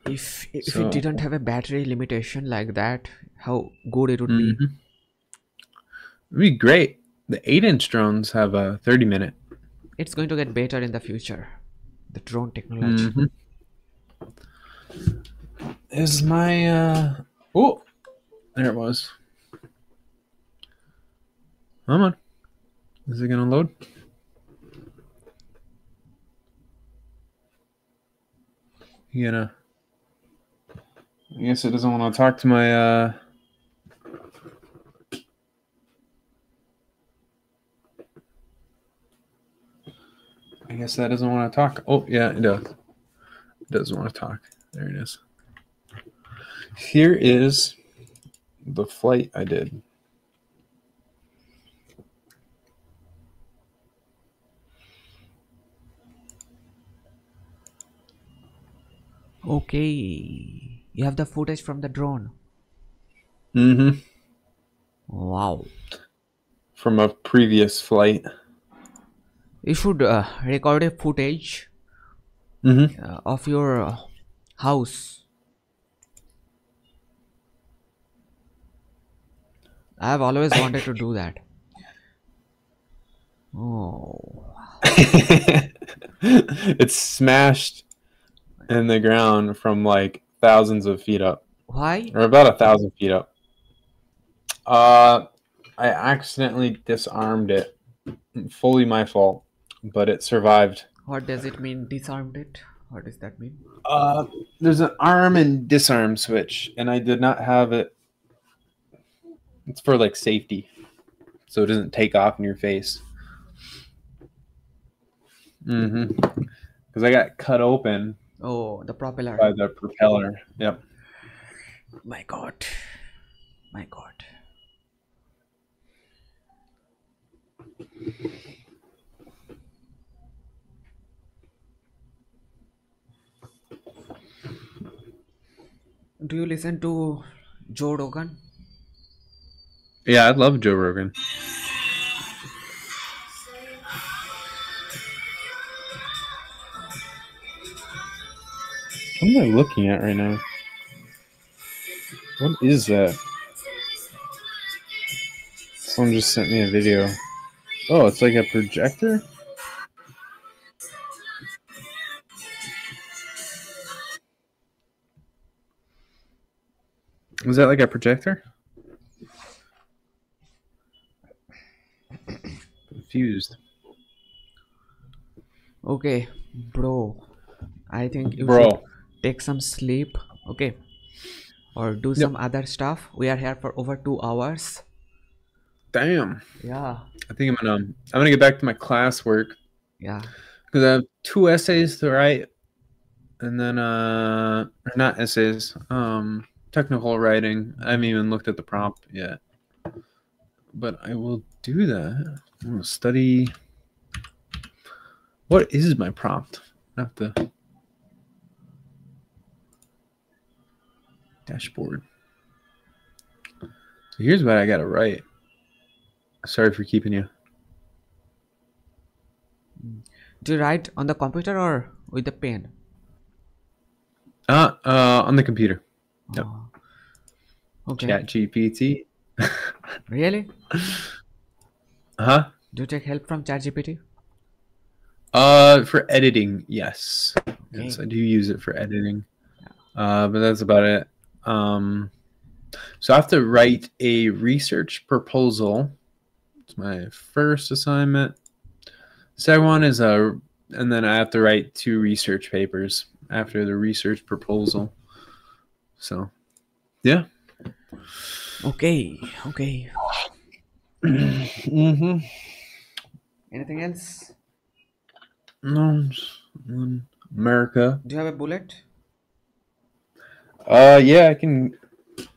If if So- it didn't have a battery limitation like that, how good it would be. Mhm. It'd be great. The eight inch drones have a 30 minute. It's going to get better in the future. The drone technology. Mhm. Is my uh oh there it was. Come on. Is it gonna load? You gonna I guess it doesn't want to talk to my uh I guess that doesn't want to talk. Oh yeah, it does. It doesn't want to talk. There it is. Here is the flight I did. Okay. You have the footage from the drone. Mm-hmm. Wow. From a previous flight. You should uh, record a footage Mm-hmm. uh, of your uh, house. I have always wanted to do that. Oh. it's smashed in the ground from like thousands of feet up, Why? or about a thousand feet up. Uh, I accidentally disarmed it. Fully my fault, but it survived. What does it mean? Disarmed it? What does that mean? Uh, there's an arm and disarm switch, and I did not have it. It's for like safety, so it doesn't take off in your face. Mm-hmm. Because I got cut open Oh, the propeller. by the propeller. Yep. My god. My god. Do you listen to Joe Rogan? Yeah, I love Joe Rogan. What am I looking at right now? What is that? Someone just sent me a video. Oh, it's like a projector? Was that like a projector? Confused. Okay, bro. I think you Bro. should take some sleep, okay? Or do some other stuff. We are here for over two hours. Damn. Yeah, I think I'm gonna I'm gonna get back to my classwork yeah. because I have two essays to write, and then uh, not essays, um, technical writing. I haven't even looked at the prompt yet, but I will do that. I'm gonna study. What is my prompt? I have to dashboard. So here's what I gotta write. Sorry for keeping you. Do you write on the computer or with the pen? Uh, uh, on the computer. Yep. Oh. Okay. Chat GPT. Really? Huh? Do you take help from ChatGPT? Uh, for editing, yes. Yes, I do use it for editing. Uh, but that's about it. Um, so I have to write a research proposal. It's my first assignment. Second one is a and then I have to write two research papers after the research proposal. So, yeah. Okay, okay. mm-hmm. Anything else? No, just, America. Do you have a bullet? Uh, yeah, I can.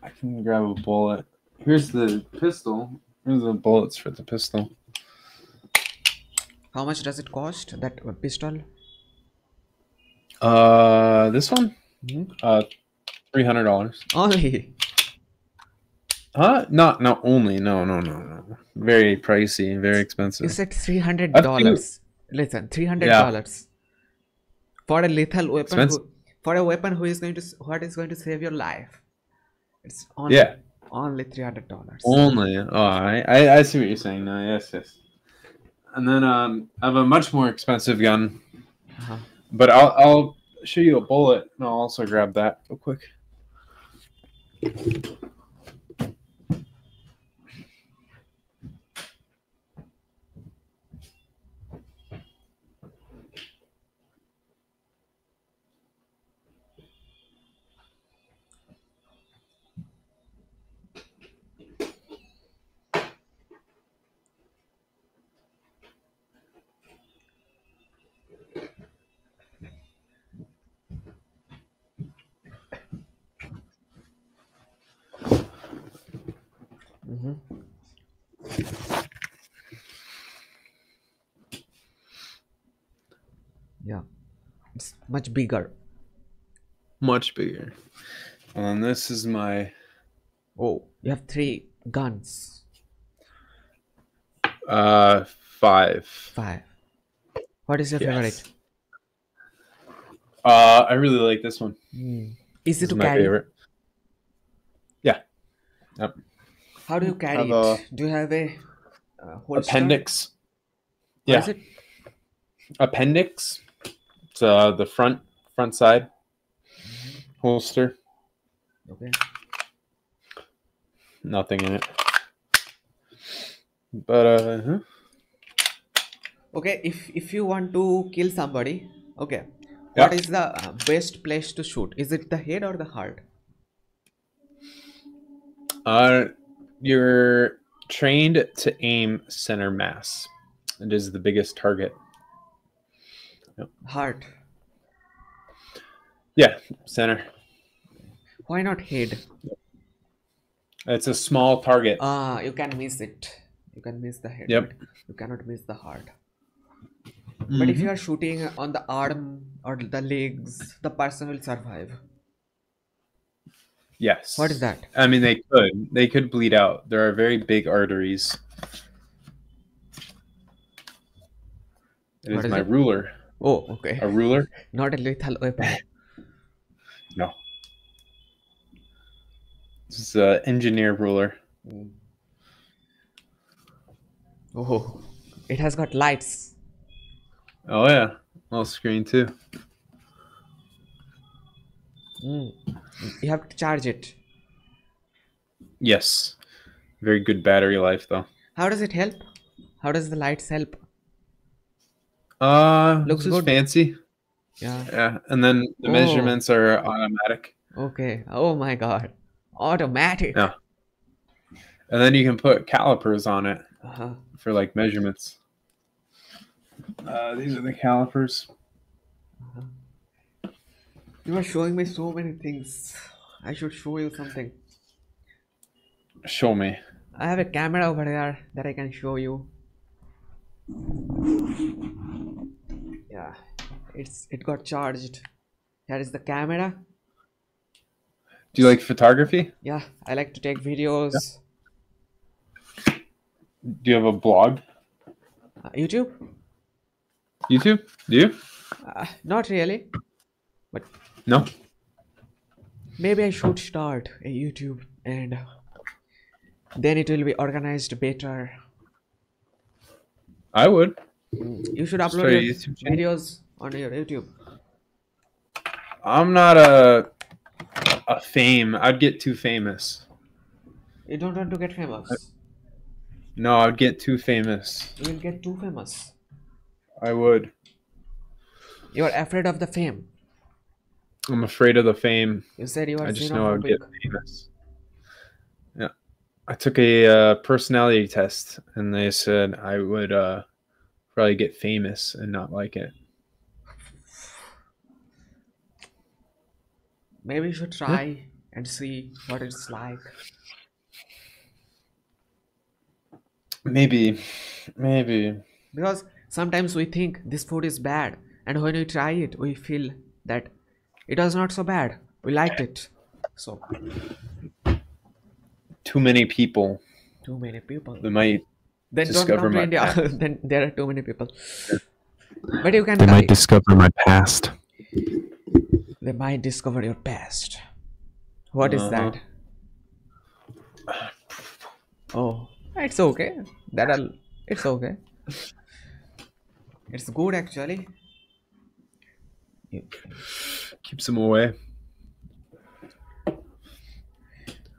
I can grab a bullet. Here's the pistol. Here's the bullets for the pistol. How much does it cost? That pistol? Uh, this one. Mhm. Uh, three hundred dollars. Only. Huh? Not not only. No, no, no, no. Very pricey. Very expensive. You said three hundred dollars. Listen, three hundred dollars for a lethal weapon. Who, for a weapon who is going to what is going to save your life? It's only Yeah. only three hundred dollars. Only. Oh, I, I I see what you're saying now. Yes, yes. And then um, I have a much more expensive gun, Uh-huh. but I'll I'll show you a bullet, and I'll also grab that real quick. Yeah, it's much bigger. Much bigger. And this is my Oh, you have three guns. uh five. Five. What is your Yes. favorite? Uh, I really like this one. Easy This to is my carry. favorite. Yeah. Yep. How do you carry it? a Do you have a uh, holster? Appendix. What Yeah. is it? appendix it's uh the front front side holster Okay. nothing in it but uh huh. Okay, if if you want to kill somebody, okay, Yeah. what is the uh, best place to shoot? Is it the head or the heart? uh you're trained to aim center mass it is the biggest target Yep. Heart. yeah center Why not head? it's a small target Ah, you can miss it. You can miss the head. Yep. You cannot miss the heart. But if you are shooting on the arm or the legs, the person will survive. Yes What is that? i mean they could they could bleed out there are very big arteries it What is is my it? ruler Oh, okay. a ruler Not a lethal weapon. No. This is an engineer ruler. Oh, it has got lights. Oh yeah, little screen too. Mm. You have to charge it. Yes, very good battery life though. How does it help? How does the lights help? Uh, Looks good. fancy. Yeah. Yeah, and then the Oh. measurements are automatic, Okay. Oh my god. Automatic. Yeah. and then you can put calipers on it Uh-huh. for like measurements. Uh, these are the calipers. You are showing me so many things. I should show you something. Show me. I have a camera over there that I can show you. Yeah, it's it got charged. Here is the camera. Do you like photography? Yeah, I like to take videos. Do you have a blog? Uh, YouTube? YouTube? Do you? Uh, not really, but No. maybe I should start a YouTube and then it will be organized better. I would. You should upload your YouTube videos on your YouTube. I'm not a a fame. I'd get too famous. You don't want to get famous. No, I'd get too famous. You will get too famous. I would. You are afraid of the fame. I'm afraid of the fame. You said you are I just know I would get famous. Yeah. I took a uh, personality test and they said I would uh, probably get famous and not like it. Maybe you should try and see what it's like. Maybe. Maybe. Because sometimes we think this food is bad, and when we try it, we feel that it was not so bad. We liked it. So, Too many people too many people. They might Then don't discover come to India. past. then there are too many people. But you can They try. might discover my past. they might discover your past. What is Uh-huh. that? Oh, it's okay. That will it's okay. It's good actually. Keeps them away.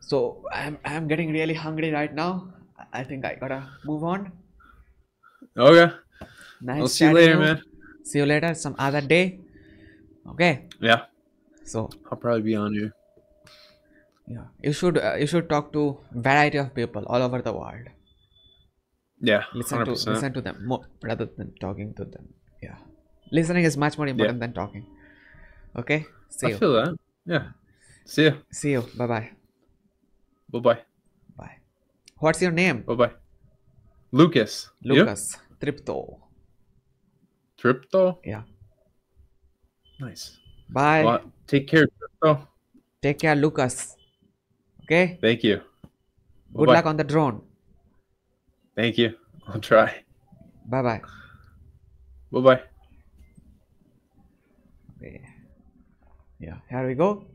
So I'm I'm getting really hungry right now. I- I think I gotta move on. Okay. Nice I'll see you later, you. man. See you later some other day. Okay. Yeah. So I'll probably be on you. yeah, you should uh, you should talk to variety of people all over the world. Yeah. Listen 100%. to listen to them more rather than talking to them. Yeah, listening is much more important than talking. Okay. See I you. feel that. Yeah. See you See you. Bye bye. Bye bye. Bye. What's your name? Bye bye. Lucas. You? Lucas Tripto. Tripto? Yeah. Nice. Bye. Well, take care, Tripto. Take care, Lucas. Okay. Thank you. Good Bye-bye. luck on the drone. Thank you. I'll try. Bye bye. Bye bye. Yeah. Here we go.